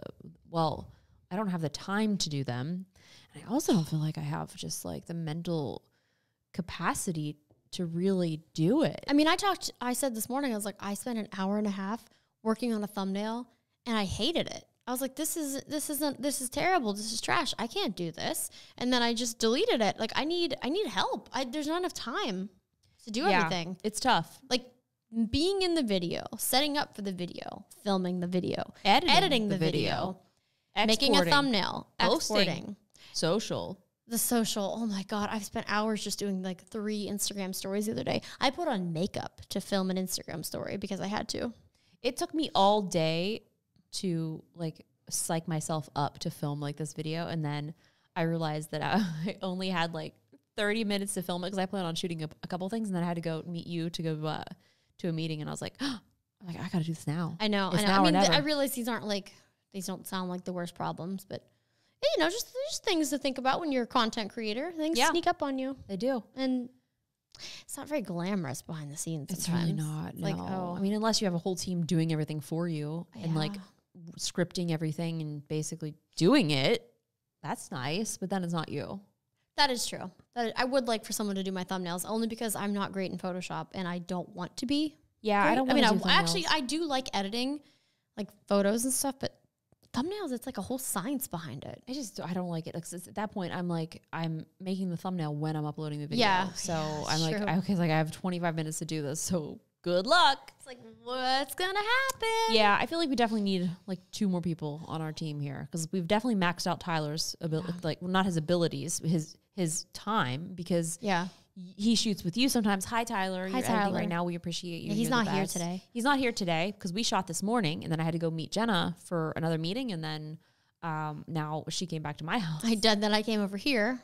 well, I don't have the time to do them. And I also don't feel like I have just like the mental capacity to really do it. I mean, I talked. I said this morning. I was like, I spent an hour and a half working on a thumbnail, and I hated it. I was like, this is this isn't this is terrible. This is trash. I can't do this. And then I just deleted it. Like I need I need help. I, there's not enough time to do Yeah, everything. It's tough. Like being in the video, setting up for the video, filming the video, Editing editing the the, video, video, making a thumbnail, posting. exporting. Social. The social, oh my God, I've spent hours just doing like three Instagram stories the other day. I put on makeup to film an Instagram story because I had to. It took me all day to like psych myself up to film like this video and then I realized that [LAUGHS] I only had like 30 minutes to film it because I planned on shooting a, a couple things and then I had to go meet you to go uh, to a meeting and I was like, [GASPS] I'm like I gotta do this now. I know, It's I know. now I mean, I realize these aren't like, these don't sound like the worst problems, but you know, just, just things to think about when you're a content creator. Things Yeah. sneak up on you. They do. And it's not very glamorous behind the scenes. It's really not. Like, no. oh. I mean, unless you have a whole team doing everything for you and like Yeah. Scripting everything and basically doing it, that's nice. But then it's not you. That is true. That is- I would like for someone to do my thumbnails only because I'm not great in Photoshop and I don't want to be. Yeah, I don't. I mean, I, actually. I do like editing, like photos and stuff, but thumbnails it's like a whole science behind it. I just I don't like it. at that point, I'm like I'm making the thumbnail when I'm uploading the video. Yeah. So Yeah, I'm like, true. okay, like I have 25 minutes to do this. So good luck. It's like what's gonna happen? Yeah, I feel like we definitely need like two more people on our team here because we've definitely maxed out Tyler's ability, like well, not his abilities, his his time because Yeah. he shoots with you sometimes. Hi Hi, Hi, Tyler. Right now, we appreciate you. Yeah, he's You're not here today. He's not here today because we shot this morning, and then I had to go meet Jenna for another meeting, and then um, now she came back to my house. I did that. I came over here.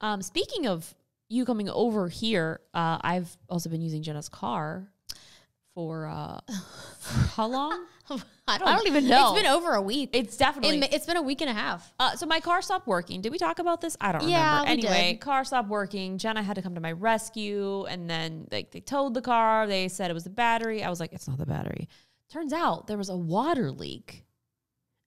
Um, speaking of you coming over here, uh, I've also been using Jenna's car for uh, [LAUGHS] how long? I don't, I don't even know. It's been over a week. It's definitely. It, it's been a week and a half. uh, so my car stopped working. Did we talk about this? I don't Yeah, remember. Anyway, car stopped working. Jenna had to come to my rescue, and then like they towed the car. They said it was the battery. I was like, it's not the battery. turns out there was a water leak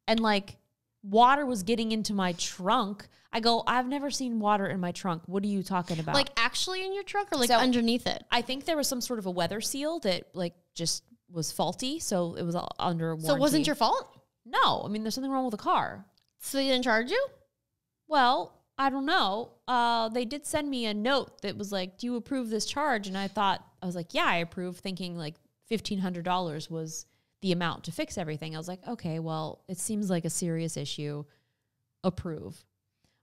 and like water was getting into my trunk. I go, I've never seen water in my trunk. What are you talking about? Like actually in your truck or like So- underneath it? I think there was some sort of a weather seal that like just was faulty, so it was all under warranty. So it wasn't your fault? No, I mean there's something wrong with the car. So they didn't charge you? Well, I don't know. Uh, they did send me a note that was like, "Do you approve this charge?" And I thought I was like, "Yeah, I approve," thinking like fifteen hundred dollars was the amount to fix everything. I was like, "Okay, well, it seems like a serious issue. Approve."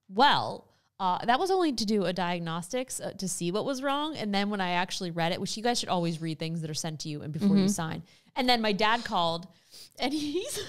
Well, uh, that was only to do a diagnostics uh, to see what was wrong, and then when I actually read it, which you guys should always read things that are sent to you and before you sign. And then my dad called, and [LAUGHS] he's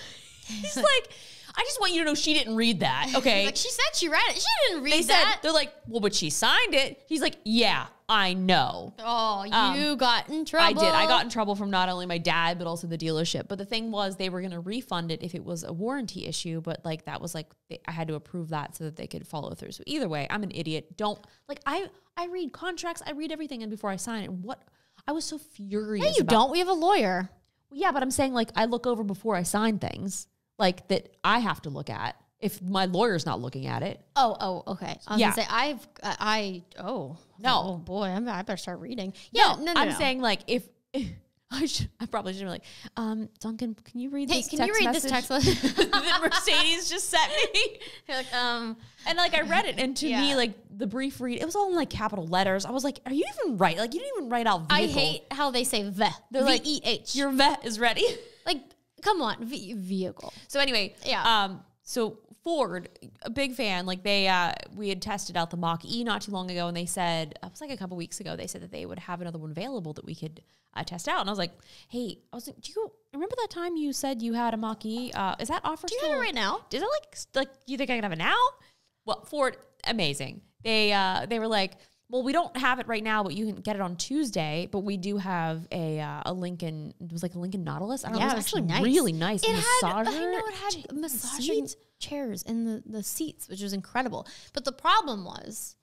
he's [LAUGHS] like, "I just want you to know she didn't read that." [LAUGHS] Okay, Like she said she read it. She didn't read that. they said they're like, well, but she signed it. He's like, yeah, I know. oh, you Um, got in trouble. I did. I got in trouble from not only my dad but also the dealership. But the thing was, they were going to refund it if it was a warranty issue. But like that was like they, I had to approve that so that they could follow through. So either way, I'm an idiot. Don't like I I read contracts. I read everything and before I sign it. What I was so furious. Yeah, you about- don't. We have a lawyer. Yeah, but I'm saying like I look over before I sign things like that I have to look at if my lawyer's not looking at it. Oh, oh, okay. I was Yeah. gonna say I've, uh, I, oh No. oh boy, I'm, I better start reading. Yeah, no, no, I'm no. saying like if [LAUGHS] I should, I probably should be like, um, Duncan, can you read Hey, this? can text you read this text [LAUGHS] message? that Mercedes just sent me? [LAUGHS] Like, um, And like I read it, and to me, like the brief read, it was all in like capital letters. I was like, "Are you even right? Like you didn't even write out." I hate how they say ve. They're like, V E H. Your vet is ready. like, come on, v- vehicle. So anyway, Yeah. Um, so Ford, a big fan. Like they, uh, we had tested out the Mach E not too long ago, and they said it was like a couple weeks ago. They said that they would have another one available that we could uh, test out. And I was like, hey, I was like, do you remember that time you said you had a Mach E? Uh, is that offer Do you still have it right now? Is it like like? You think I can have it now? Well, Ford, amazing. They uh, they were like. Well, we don't have it right now, but you can get it on Tuesday. But we do have a uh, a Lincoln. It was like a Lincoln Nautilus. I don't know. Yeah, It it was was actually nice. really nice. It had. I know it ch- had massaging seats. chairs in the, the seats, which was incredible. But the problem was,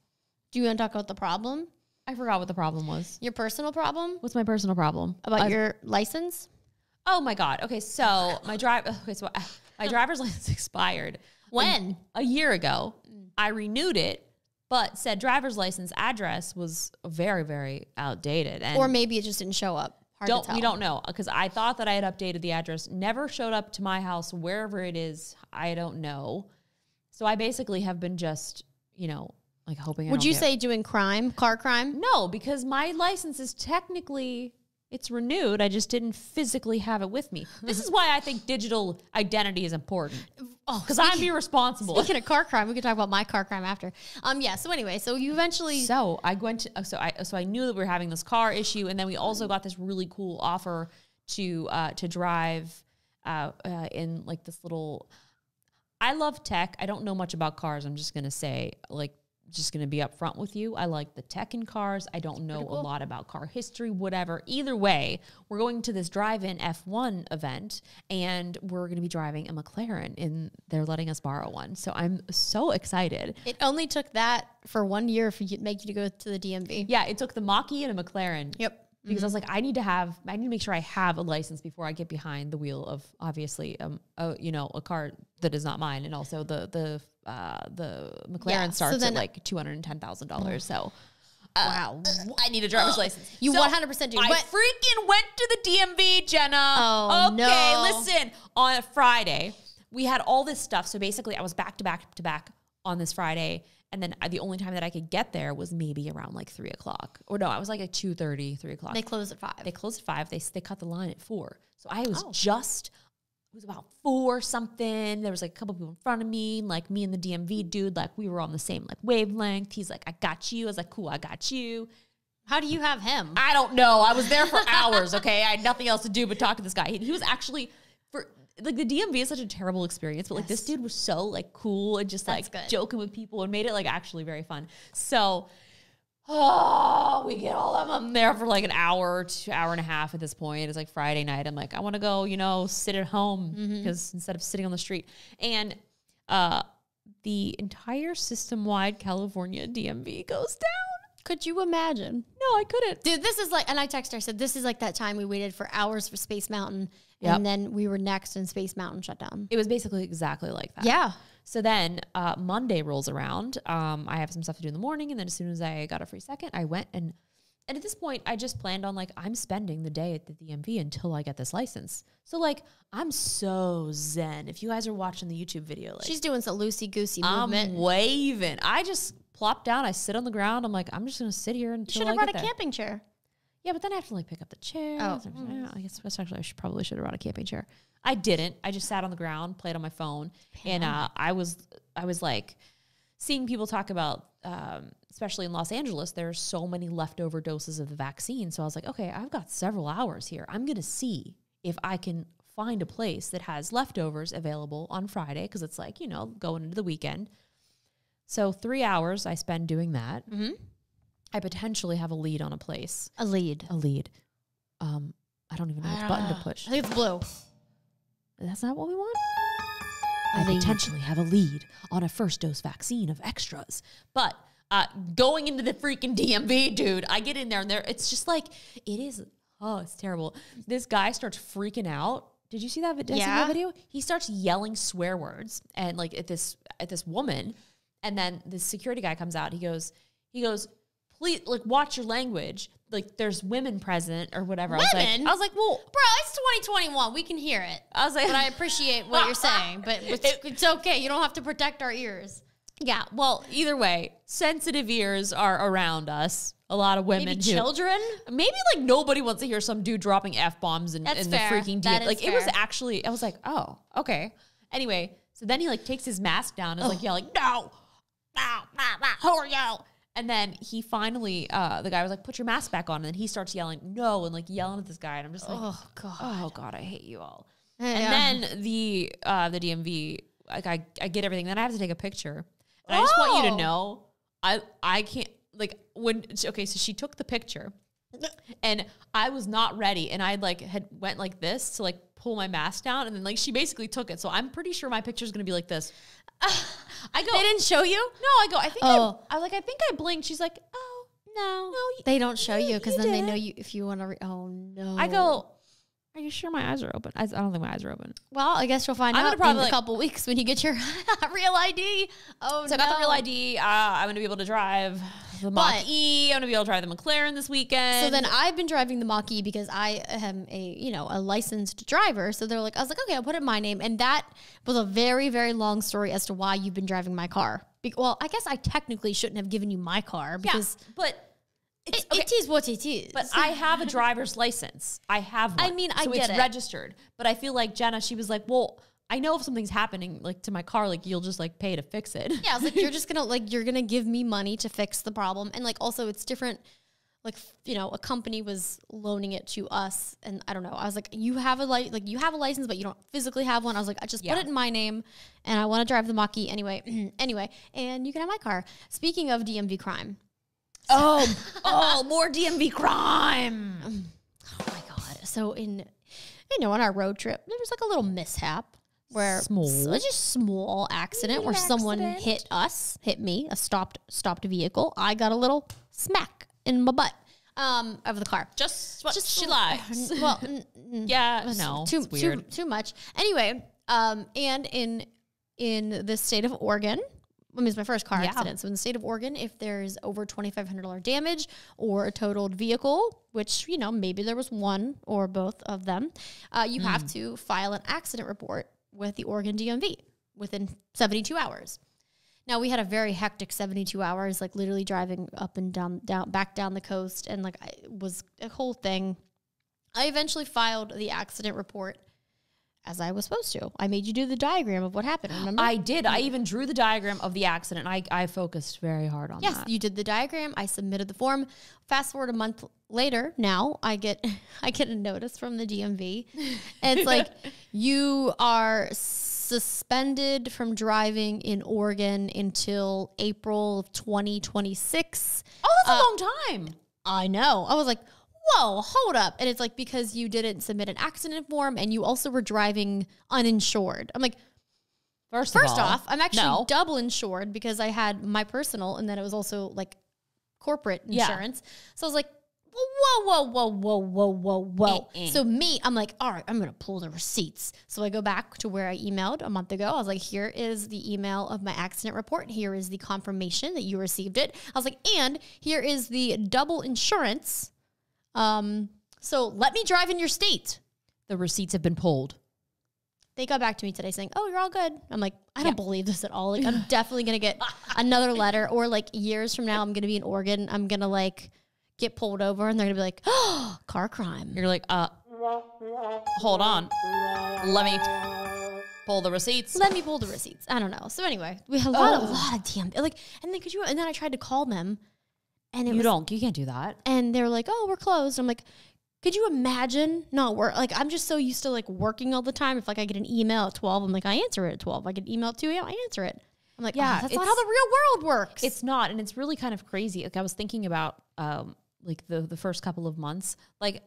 do you want to talk about the problem? I forgot what the problem was. Your personal problem What's my personal problem? about I- your license? Oh my god. Okay, so my drive. [LAUGHS] Okay, so uh, my driver's [LAUGHS] license expired When? a year ago. I renewed it, but said driver's license address was very, very outdated. And Or maybe it just didn't show up. Hard don't to tell. we don't know because I thought that I had updated the address. Never showed up to my house wherever it is. I don't know. So I basically have been just you know like hoping. Would you get- say doing crime, car crime? No, because my license is technically it's renewed. I just didn't physically have it with me. This is why I think digital identity is important. Oh, Because I'm irresponsible. Speaking of car crime, we can talk about my car crime after. Um, yeah. So anyway, so you eventually So I went to so I so I knew that we were having this car issue, and then we also got this really cool offer to uh, to drive uh, uh, in like this little. I love tech. I don't know much about cars. I'm just gonna say like just gonna be upfront with you. I like the tech in cars. I don't know a lot about car history, whatever. Either way, we're going to this drive-in F1 event, and we're gonna be driving a McLaren, and they're letting us borrow one. So I'm so excited. it only took that for one year for you to make you to go to the DMV. Yeah, it took the Mach-E and a McLaren. Yep. Because I was like, I need to have, I need to make sure I have a license before I get behind the wheel of obviously, um, a, you know, a car that is not mine, and also the the uh, the McLaren Yeah, so starts then- at like two hundred and ten thousand dollars. Mm-hmm. So uh, Wow. I need a driver's [GASPS] license. You So 100% do. I But- freaking went to the DMV, Jenna. Oh, okay, no. listen. On a Friday, we had all this stuff. So basically, I was back to back to back on this Friday. And then uh, the only time that I could get there was maybe around like three o'clock. Or no, I was like at 2.30, 3 o'clock. They close at five. They closed at five. They they cut the line at four. So I was Oh. just it was about four something. There was like a couple people in front of me, like me and the DMV dude, like we were on the same like wavelength. He's like, I got you. I was like, cool, I got you. How do you have him? I don't know. I was there for hours. Okay, I had nothing else to do but talk to this guy. He, he was actually for like the DMV is such a terrible experience, but like this dude was so like cool and just That's like good. joking with people and made it like actually very fun. So. Oh, we get all of them there for like an hour, two hour and a half at this point. It's like Friday night. I'm like, I want to go, you know, sit at home Mm-hmm. because instead of sitting on the street. And uh, the entire system wide California DMV goes down. Could you imagine? No, I couldn't. Dude, this is like, and I texted her, I said, this is like that time we waited for hours for Space Mountain. Yep. And then we were next and Space Mountain shut down. It was basically exactly like that. Yeah. So then uh, Monday rolls around. Um, I have some stuff to do in the morning, and then as soon as I got a free second, I went and and at this point, I just planned on like I'm spending the day at the DMV until I get this license. So like I'm so zen. If you guys are watching the YouTube video, like She's doing some loosey goosey I'm waving. I just plop down. I sit on the ground. I'm like I'm just gonna sit here until Should have brought a there. camping chair. Yeah, but then I have to like pick up the chair. Oh. I guess that's actually I should probably should have brought a camping chair. I didn't. I just sat on the ground, played on my phone, and uh, I was I was like seeing people talk about, um, especially in Los Angeles, there's so many leftover doses of the vaccine. So I was like, okay, I've got several hours here. I'm gonna see if I can find a place that has leftovers available on Friday because it's like you know going into the weekend. So three hours I spend doing that. Mm-hmm. I potentially have a lead on a place A lead. a lead. Um, I don't even know which button to push. I think it's blue. That's not what we want. A I lead. potentially have a lead on a first dose vaccine of extras, but uh, going into the freaking DMV, dude, I get in there and there, it's just like it is. Oh, it's terrible. This guy starts freaking out. Did you see that, vid- did that Yeah. video? He starts yelling swear words and like at this at this woman, and then the security guy comes out. He goes, he goes, please like watch your language. Like there's women present or whatever. I was Women? like, I was like, well, Bro, it's 2021. We can hear it. I was like, But I appreciate what you're saying. But [LAUGHS] it's, it's okay. You don't have to protect our ears. Yeah, well, either way, sensitive ears are around us. A lot of women, Maybe who- children? Maybe like nobody wants to hear some dude dropping f bombs in, the freaking is Like it was actually, I was like, oh, okay. Anyway, so then he like takes his mask down and is like yelling, no, no, no, no, who are you? And then he finally, uh, the guy was like, put your mask back on. And then he starts yelling, no, and like yelling at this guy. And I'm just like, Oh, God. oh god, I hate you all. Yeah. And then the uh, the DMV, like I, I get everything. Then I have to take a picture. And I just want you to Oh. know, I I can't like when okay. So she took the picture, and I was not ready, and I like had went like this to like pull my mask down, and then like she basically took it. So I'm pretty sure my picture is gonna be like this. [LAUGHS] I go. They didn't show you? No, I go. I think Oh. I, I like. I think I blinked. She's like, oh no, no. They don't show you because then they know you if you want to. Re- oh, no. I go. Are you sure my eyes are open? I, I don't think my eyes are open. Well, I guess you'll find I'm out in probably, a like- couple weeks when you get your [LAUGHS] real ID. Oh, So I got the real ID. Uh, I'm gonna be able to drive the Mach E. I'm gonna be able to drive the McLaren this weekend. So then I've been driving the Mach E because I am a you know a licensed driver. So they're like, I was like, okay, I'll put it in my name, and that was a very very long story as to why you've been driving my car. Be- well, I guess I technically shouldn't have given you my car yeah, because but it's it, okay. it is what it is. But I have a driver's license. I have one. I mean, I so get it's it. registered. But I feel like Jenna, she was like, well, I know if something's happening like to my car, like you'll just like pay to fix it. yeah, I was like, you're just [LAUGHS] gonna like you're gonna give me money to fix the problem, and like also it's different. Like you know, a company was loaning it to us, and I don't know. I was like, you have a li- like you have a license, but you don't physically have one. I was like, I just Yeah. put it in my name, and I want to drive the Mach-E anyway. [CLEARS THROAT] anyway, and you can have my car. Speaking of DMV crime, oh, oh, more DMV crime. oh my god! So in you know on our road trip, there was like a little mishap where Small. just small accident where someone hit us, hit me, a stopped stopped vehicle. I got a little smack in my butt um of the car. Just what Just she a- likes. [LAUGHS] Well, yeah, no, too too too much. Anyway, um, and in in the state of Oregon. I mean, it's my first car Yeah. accident. So in the state of Oregon, if there's over twenty five hundred dollar damage or a totaled vehicle, which you know maybe there was one or both of them, uh, you have Hmm. to file an accident report with the Oregon DMV within seventy two hours. Now we had a very hectic 72 hours, like literally driving up and down, down, back down the coast, and like I, it was a whole thing. I eventually filed the accident report as I was supposed to. I made you do the diagram of what happened. Remember? I did. I even drew the diagram of the accident. I, I focused very hard on yes, that. Yes, you did the diagram. I submitted the form. Fast forward a month later, now I get [LAUGHS] I get a notice from the DMV, and it's like [LAUGHS] you are suspended from driving in Oregon until April of 2026. oh, that's Uh, a long time. I know. I was like, whoa, hold up. And it's like because you didn't submit an accident form and you also were driving uninsured. I'm like, First, first of all, off, I'm actually no. double insured because I had my personal and then it was also like corporate Yeah. insurance. So I was like, whoa, whoa, whoa, whoa, whoa, whoa, whoa. So me, I'm like, all right, I'm gonna pull the receipts. So I go back to where I emailed a month ago. I was like, here is the email of my accident report. Here is the confirmation that you received it. I was like, and here is the double insurance. Um, so let me drive in your state. The receipts have been pulled. They got back to me today saying, "Oh, you're all good." I'm like, I don't believe this at all. Like, I'm [LAUGHS] definitely gonna get another letter, or like years from now, I'm gonna be in Oregon. I'm gonna like get pulled over, and they're gonna be like, "Oh, [GASPS] car crime." You're like, uh, hold on. Let me pull the receipts. Let me pull the receipts. I don't know. So anyway, we had a lot, of, lot of damn like, and then could you? And then I tried to call them, and it You was, don't. You can't do that. and they're like, "Oh, we're closed." I'm like, could you imagine not work? Like, I'm just so used to like working all the time. If like I get an email at 12, I'm like, I answer it at 12. I get an email at 2 a.m., I answer it. I'm like, Yeah, yeah, that's not how the real world works. It's not, and it's really kind of crazy. Like I was thinking about, um, like the the first couple of months. Like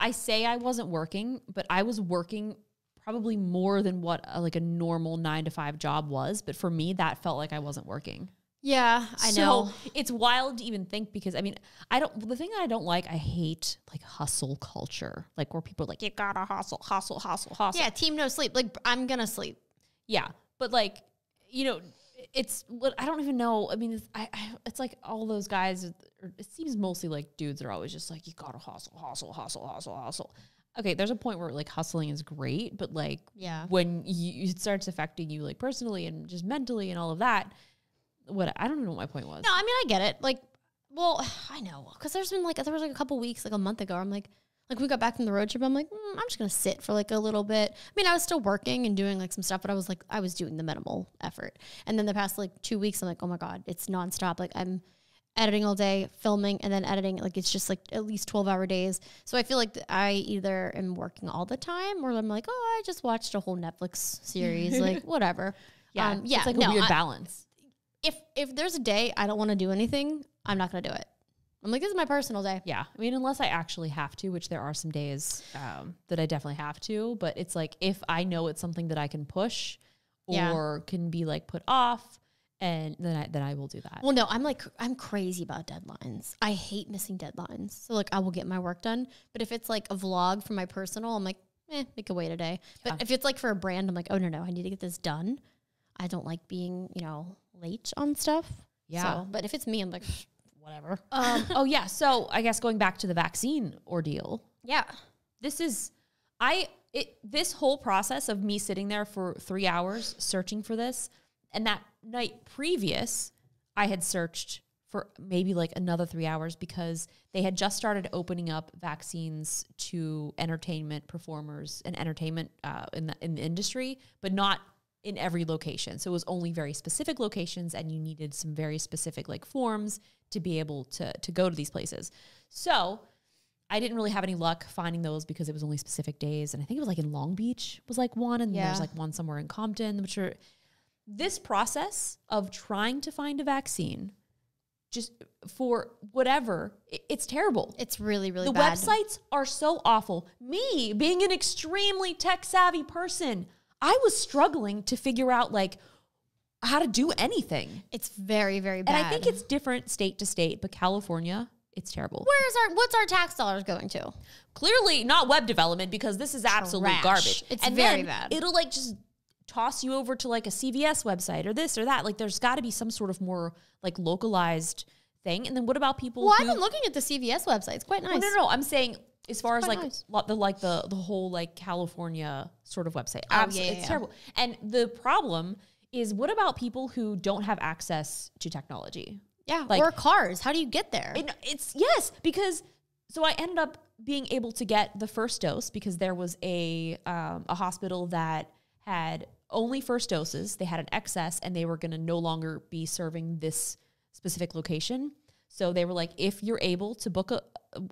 I say I wasn't working, but I was working probably more than what a, like a normal nine to five job was. But for me, that felt like I wasn't working. Yeah, I So know. it's wild to even think because I mean, I don't. The thing that I don't like, I hate like hustle culture, like where people are like, you gotta hustle, hustle, hustle, hustle. Yeah, team no sleep. Like I'm gonna sleep. Yeah, but like you know, it's what I don't even know. I mean, it's, I, I it's like all those guys. It seems mostly like dudes are always just like you gotta hustle, hustle, hustle, hustle, hustle. Okay, there's a point where like hustling is great, but like Yeah. when you it starts affecting you like personally and just mentally and all of that. What I don't even know what my point was. No, I mean I get it. Like, well, [SIGHS] I know because there's been like there was like a couple weeks, like a month ago. I'm like, like we got back from the road trip. I'm like, mm, I'm just gonna sit for like a little bit. I mean, I was still working and doing like some stuff, but I was like, I was doing the minimal effort. And then the past like two weeks, I'm like, oh my god, it's nonstop. Like I'm editing all day, filming, and then editing. Like it's just like at least 12 hour days. So I feel like I either am working all the time or I'm like, oh, I just watched a whole Netflix series, [LAUGHS] like whatever. yeah, Um, yeah, it's like no, a weird I- balance. If if there's a day I don't want to do anything, I'm not gonna do it. I'm like, this is my personal day. Yeah, I mean, unless I actually have to, which there are some days um, that I definitely have to. But it's like if I know it's something that I can push Yeah. or can be like put off, and then I then I will do that. Well, no, I'm like I'm crazy about deadlines. I hate missing deadlines. So like I will get my work done. But if it's like a vlog for my personal, I'm like, eh, make it wait a day. But if it's like for a brand, I'm like, oh no, no, I need to get this done. I don't like being, you know, late on stuff. Yeah. So, but if it's me, I'm like, [SNIFFS] whatever. um, [LAUGHS] oh yeah, so I guess going back to the vaccine ordeal, Yeah. this is I it this whole process of me sitting there for three hours searching for this, and that night previous, I had searched for maybe like another three hours because they had just started opening up vaccines to entertainment performers and entertainment uh, in the in the industry, but not in every location. So it was only very specific locations, and you needed some very specific like forms to be able to to go to these places. So I didn't really have any luck finding those because it was only specific days, and I think it was like in Long Beach was like one, and Yeah. there's like one somewhere in Compton, which are this process of trying to find a vaccine just for whatever it's terrible It's really, really the bad. websites are so awful. Me, being an extremely tech savvy person, I was struggling to figure out like how to do anything. It's very, very bad. And I think it's different state to state, but California, it's terrible. where's our what's our tax dollars going to? Clearly not web development because this is absolute Trash. garbage. It's and very bad. It'll like just toss you over to like a CVS website or this or that. Like there's got to be some sort of more like localized thing. And then what about people Well, who I've been looking at the CVS website. It's quite nice. No, no, no. I'm saying as far as like nice. lo- the like the the whole like California sort of website. Oh, Absolutely, yeah, it's yeah. terrible. And the problem is, what about people who don't have access to technology? Yeah, Like- or cars. How do you get there? And it's yes, because so I ended up being able to get the first dose because there was a um, a hospital that had only first doses. They had an excess, and they were going to no longer be serving this specific location. So they were like, if you're able to book a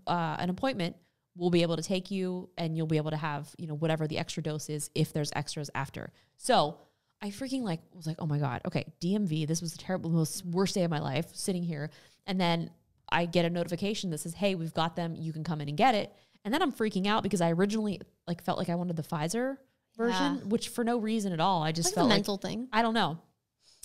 uh, an appointment, we'll be able to take you, and you'll be able to have you know whatever the extra dose is if there's extras after. So I freaking like was like, oh my god, okay, DMV. This was the terrible, most worst day of my life, sitting here, and then I get a notification that says, hey, we've got them. You can come in and get it. And then I'm freaking out because I originally like felt like I wanted the Pfizer version, Yeah. which for no reason at all, I just like felt a like mental thing. I don't know.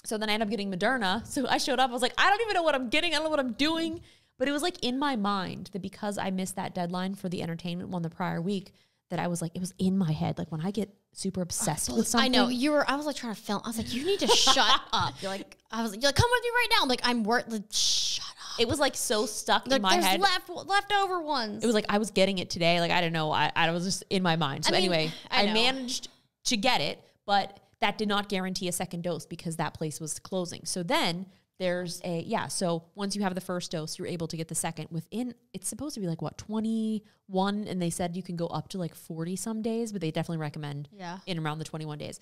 So then I ended up getting Moderna. So I showed up. I was like, I don't even know what I'm getting. I don't know what I'm doing. But it was like in my mind that because I missed that deadline for the entertainment one the prior week, that I was like, it was in my head. Like when I get super obsessed with something. I know you were. I was like trying to film. I was like, you need to shut [LAUGHS] up. You're like, I was like, you're like, come with me right now. I'm like, I'm worth. Like, shut up. It was like so stuck Like, in my there's head. left leftover ones. it was like I was getting it today. Like I don't know. I, I was just in my mind. So I mean, anyway, I I, managed to get it, but that did not guarantee a second dose because that place was closing. So then there's a yeah. So once you have the first dose, you're able to get the second within. It's supposed to be like what 21, and they said you can go up to like 40 some days, but they definitely recommend Yeah. in around the 21 days.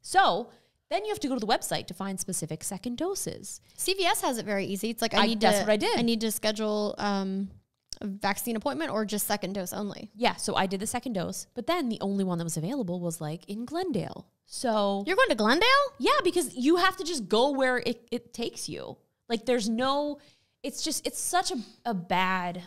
So. Then you have to go to the website to find specific second doses. CVS has it very easy. It's like I I- need that's to. what I did. I need to schedule um, a vaccine appointment or just second dose only. Yeah, so I did the second dose, but then the only one that was available was like in Glendale. So You're going to Glendale? yeah, because you have to just go where it, it takes you. Like there's no, it's just it's such a, a bad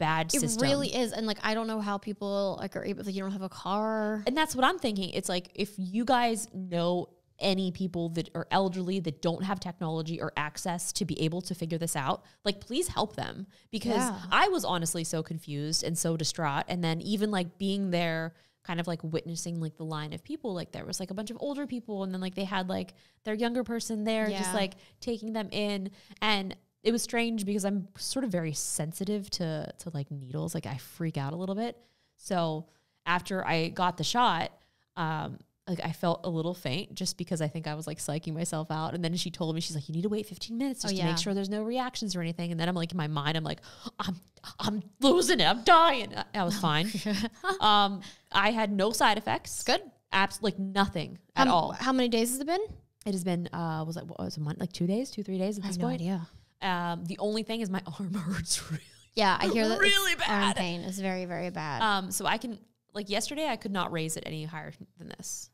bad It system. really is, and like I don't know how people like are able. Like you don't have a car. and that's what I'm thinking. It's like if you guys know any people that are elderly that don't have technology or access to be able to figure this out, like please help them because Yeah. I was honestly so confused and so distraught. And then even like being there, kind of like witnessing like the line of people, like there was like a bunch of older people, and then like they had like their younger person there, Yeah. just like taking them in and. It was strange because I'm sort of very sensitive to to like needles. Like I freak out a little bit. So after I got the shot, um, like I felt a little faint just because I think I was like psyching myself out. And then she told me, she's like, you need to wait 15 minutes just Oh, to make sure there's no reactions or anything. And then I'm like in my mind, I'm like, I'm I'm losing it. I'm dying. I- I was [LAUGHS] fine. [LAUGHS] um, I had no side effects. Good. Abs like nothing at Um, all. How many days has it been? It has been uh was it what was a month like two days, two, three days at this point. idea. Um, the only thing is my [LAUGHS] arm hurts really. Yeah, I hear that. Really it's arm bad. pain is very very bad. Um, so I can like yesterday I could not raise it any higher than this.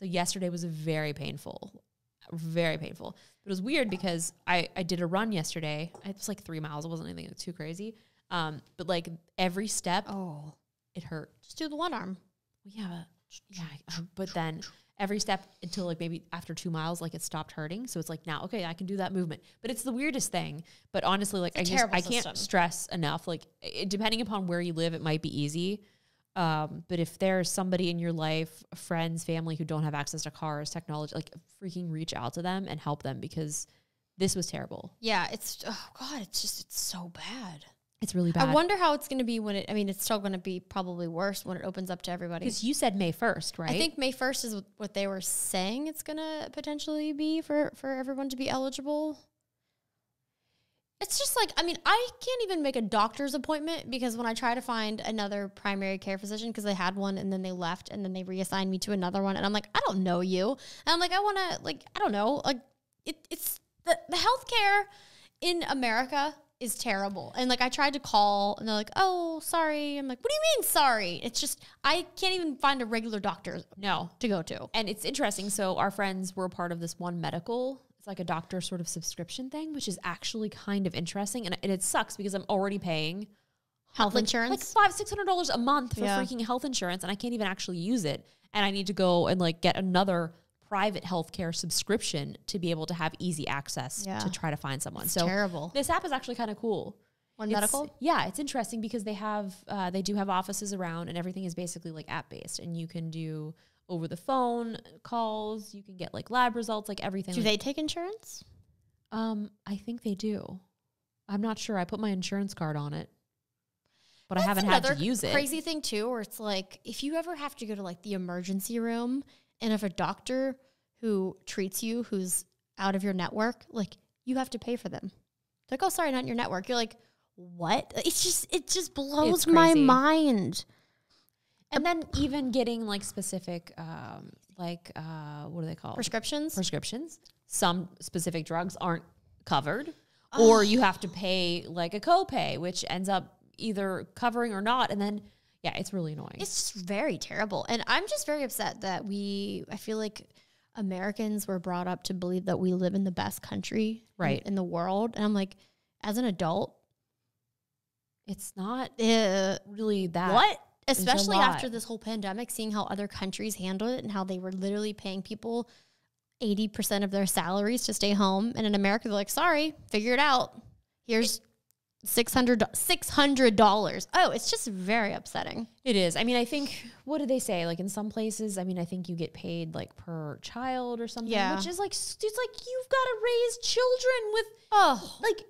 So yesterday was very painful, very painful. But it was weird because I I did a run yesterday. It was like three miles. It wasn't anything too crazy. Um, but like every step, oh, it hurt. just do the one arm. Yeah, but, yeah. But then every step until like maybe after two miles, like it stopped hurting. So it's like now, okay, I can do that movement. But it's the weirdest thing. But honestly, like I just I can't system. stress enough. Like it, depending upon where you live, it might be easy. Um, but if there's somebody in your life, friends, family who don't have access to cars, technology, like freaking reach out to them and help them because this was terrible. Yeah, it's oh god, it's just it's so bad. It's really bad. I wonder how it's going to be when it. I mean, it's still going to be probably worse when it opens up to everybody. because you said May first, right? I think May first is what they were saying it's going to potentially be for for everyone to be eligible. It's just like I mean, I can't even make a doctor's appointment because when I try to find another primary care physician because they had one and then they left and then they reassigned me to another one and I'm like, I don't know you. And I'm like, I want to like I don't know, like it, it's the the healthcare in America is terrible. And like I tried to call and they're like, "Oh, sorry." I'm like, "What do you mean sorry?" It's just I can't even find a regular doctor no. to go to. And it's interesting. So our friends were part of this one medical. It's like a doctor sort of subscription thing, which is actually kind of interesting. And, and it sucks because I'm already paying Health like, insurance. like five, six hundred dollars a month for Yeah. freaking health insurance, and I can't even actually use it. And I need to go and like get another private healthcare subscription to be able to have easy access Yeah. to try to find someone. so terrible. this app is actually kind of cool. One It's- medical? Yeah, it's interesting because they have uh, they do have offices around, and everything is basically like app based, and you can do over the phone calls. You can get like lab results, like everything. Do like- they take insurance? Um, I think they do. I'm not sure. I put my insurance card on it, but I haven't had to use it. Crazy thing too, where it's like if you ever have to go to like the emergency room, and if a doctor who treats you who's out of your network, like you have to pay for them. They're like, oh, sorry, not in your network. You're like, what? It's just it just blows It's my mind. And then even getting like specific, um, like uh, what are they called? Prescriptions. Prescriptions. Some specific drugs aren't covered, or you have to pay like a copay, which ends up either covering or not. And then, yeah, it's really annoying. It's just very terrible. And I'm just very upset that we, I feel like Americans were brought up to believe that we live in the best country in- Right. in, the world. And I'm like, as an adult, It's not uh, really that. what? Especially after this whole pandemic, seeing how other countries handled it and how they were literally paying people 80% of their salaries to stay home. And in America, they're like, sorry, figure it out. Here's $600, $600. Oh, it's just very upsetting. It is. I mean, I think what do they say? Like in some places, I mean, I think you get paid like per child or something. Yeah. Which is like it's like you've got to raise children with Oh, like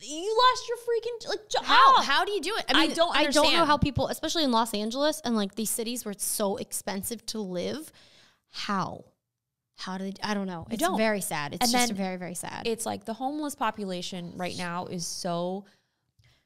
you lost your freaking like jo- how? How do you do it? I mean, I don't I don't know how people, especially in Los Angeles and like these cities where it's so expensive to live, how? How did I don't know. It's don't. very sad. It's And just very very sad. It's like the homeless population right now is so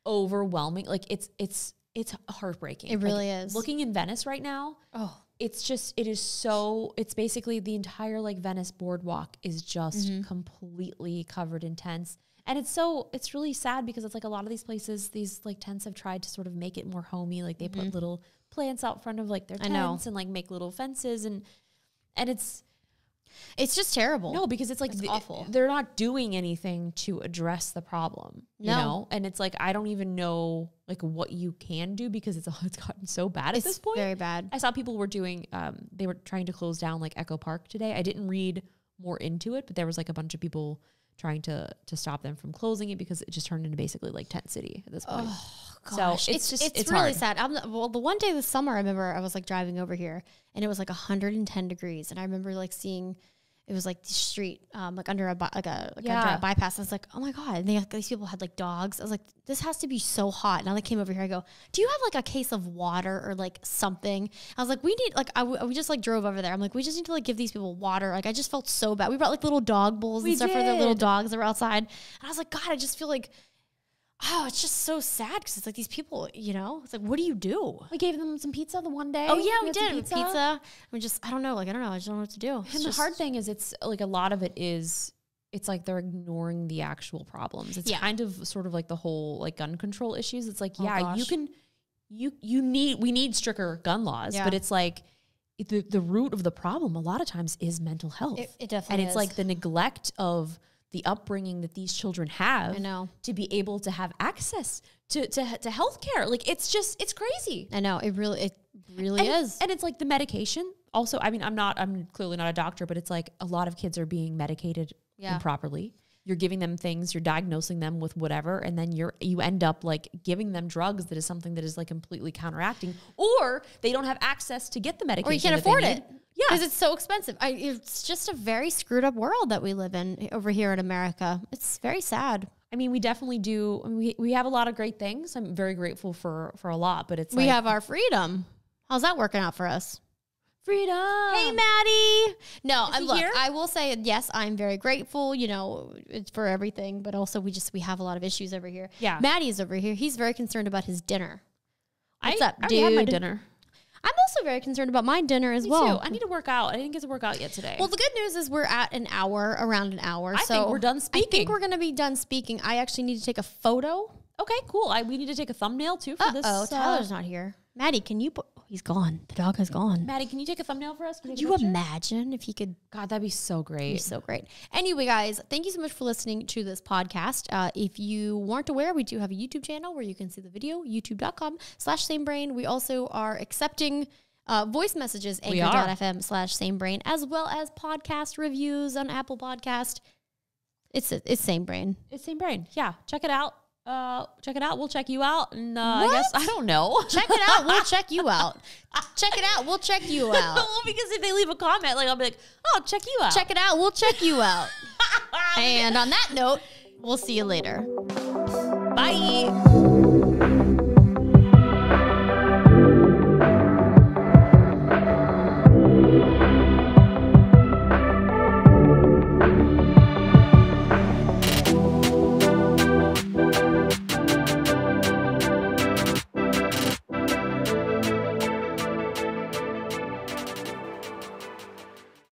overwhelming. Like it's it's it's heartbreaking. It Like, really is. Looking in Venice right now, oh, it's just it is so it's basically the entire like Venice boardwalk is just Mm-hmm. completely covered in tents. And it's so it's really sad because it's like a lot of these places, these like tents have tried to sort of make it more homey. Like they put little plants out front of like their Mm-hmm. Tents and like make little fences and and it's it's just terrible. no, because it's like It's the- awful. They're not doing anything to address the problem. You No. know, and it's like I don't even know like what you can do because it's [LAUGHS] it's gotten so bad at it's this point. very bad. I saw people were doing um they were trying to close down like Echo Park today. I didn't read more into it, but there was like a bunch of people trying to to stop them from closing it because it just turned into basically like tent city at this point. Oh, Gosh, so it's, just it's, it's, really hard. sad. I'm, well, the one day this summer, I remember I was like driving over here, and it was like 110 degrees, and I remember like seeing. It was like the street, um, like under a bi- like a like under a bypass. I was like, oh my god! And they, these people had like dogs. I was like, this has to be so hot. Now they came over here. I go, do you have like a case of water or like something? I was like, we need like I w- we just like drove over there. I'm like, we just need to like give these people water. Like I just felt so bad. We brought like little dog bowls We and stuff for their little dogs that were outside. And I was like, God, I just feel like oh, it's just so sad because it's like these people, you know, it's like, what do you do? We gave them some pizza the one day. Oh yeah, we some did pizza. We just, I don't know, like I don't know, I just don't know what to do. It's And the hard thing is, it's like a lot of it is, it's like they're ignoring the actual problems. It's Yeah. kind of sort of like the whole like gun control issues. It's like, Oh, yeah, you can, you you need we need stricter gun laws, Yeah. but it's like the the root of the problem a lot of times is mental health. It- it definitely and it's is. like the neglect of the upbringing that these children have. I know. to be able to have access to to to healthcare. Like it's just it's crazy. I know it really, it really And, is. and it's like the medication. Also, I mean, I'm not, I'm clearly not a doctor, but it's like a lot of kids are being medicated Yeah. improperly. You're giving them things, you're diagnosing them with whatever, and then you're you end up like giving them drugs that is something that is like completely counteracting, or they don't have access to get the medication. or you can't afford it. Yeah, because it's so expensive. I, it's just a very screwed up world that we live in eh, over here in America. It's very sad. I mean, we definitely do. We we have a lot of great things. I'm very grateful for for a lot, but it's we like, have our freedom. How's that working out for us? freedom. Hey, Maddie. No, I look. here? I will say yes. I'm very grateful. You know, it's for everything, but also we just we have a lot of issues over here. Yeah. Maddie is over here. He's very concerned about his dinner. What's I, up, I already had my dude? dinner. I'm also very concerned about my dinner as Me well. too. I need to work out. I didn't get to work out yet today. well, the good news is we're at an hour, around an hour. I so think we're done speaking. I think we're gonna be done speaking. I actually need to take a photo. okay, cool. I we need to take a thumbnail too for this. Oh, uh, Tyler's not here. Maddie, can you put? He's gone. The dog has gone. Maddie, can you take a thumbnail for us? Can Could you imagine if he could God, that'd be so great. You're so great. Anyway, guys, thank you so much for listening to this podcast. Uh, if you weren't aware, we do have a YouTube channel where you can see the video, youtube.com slash same brain. We also are accepting uh, voice messages, anchor.fm slash same brain, as well as podcast reviews on Apple Podcast. It's it's same brain. It's same brain. Yeah, check it out. Uh, check it out. We'll check you out. And uh, I guess I don't know. [LAUGHS] Check it out. We'll check you out. [LAUGHS] Check it out. We'll check you [LAUGHS] out. well, because if they leave a comment, like I'll be like, oh, check you out. Check it out. We'll check you out. and on that note, we'll see you later. Bye.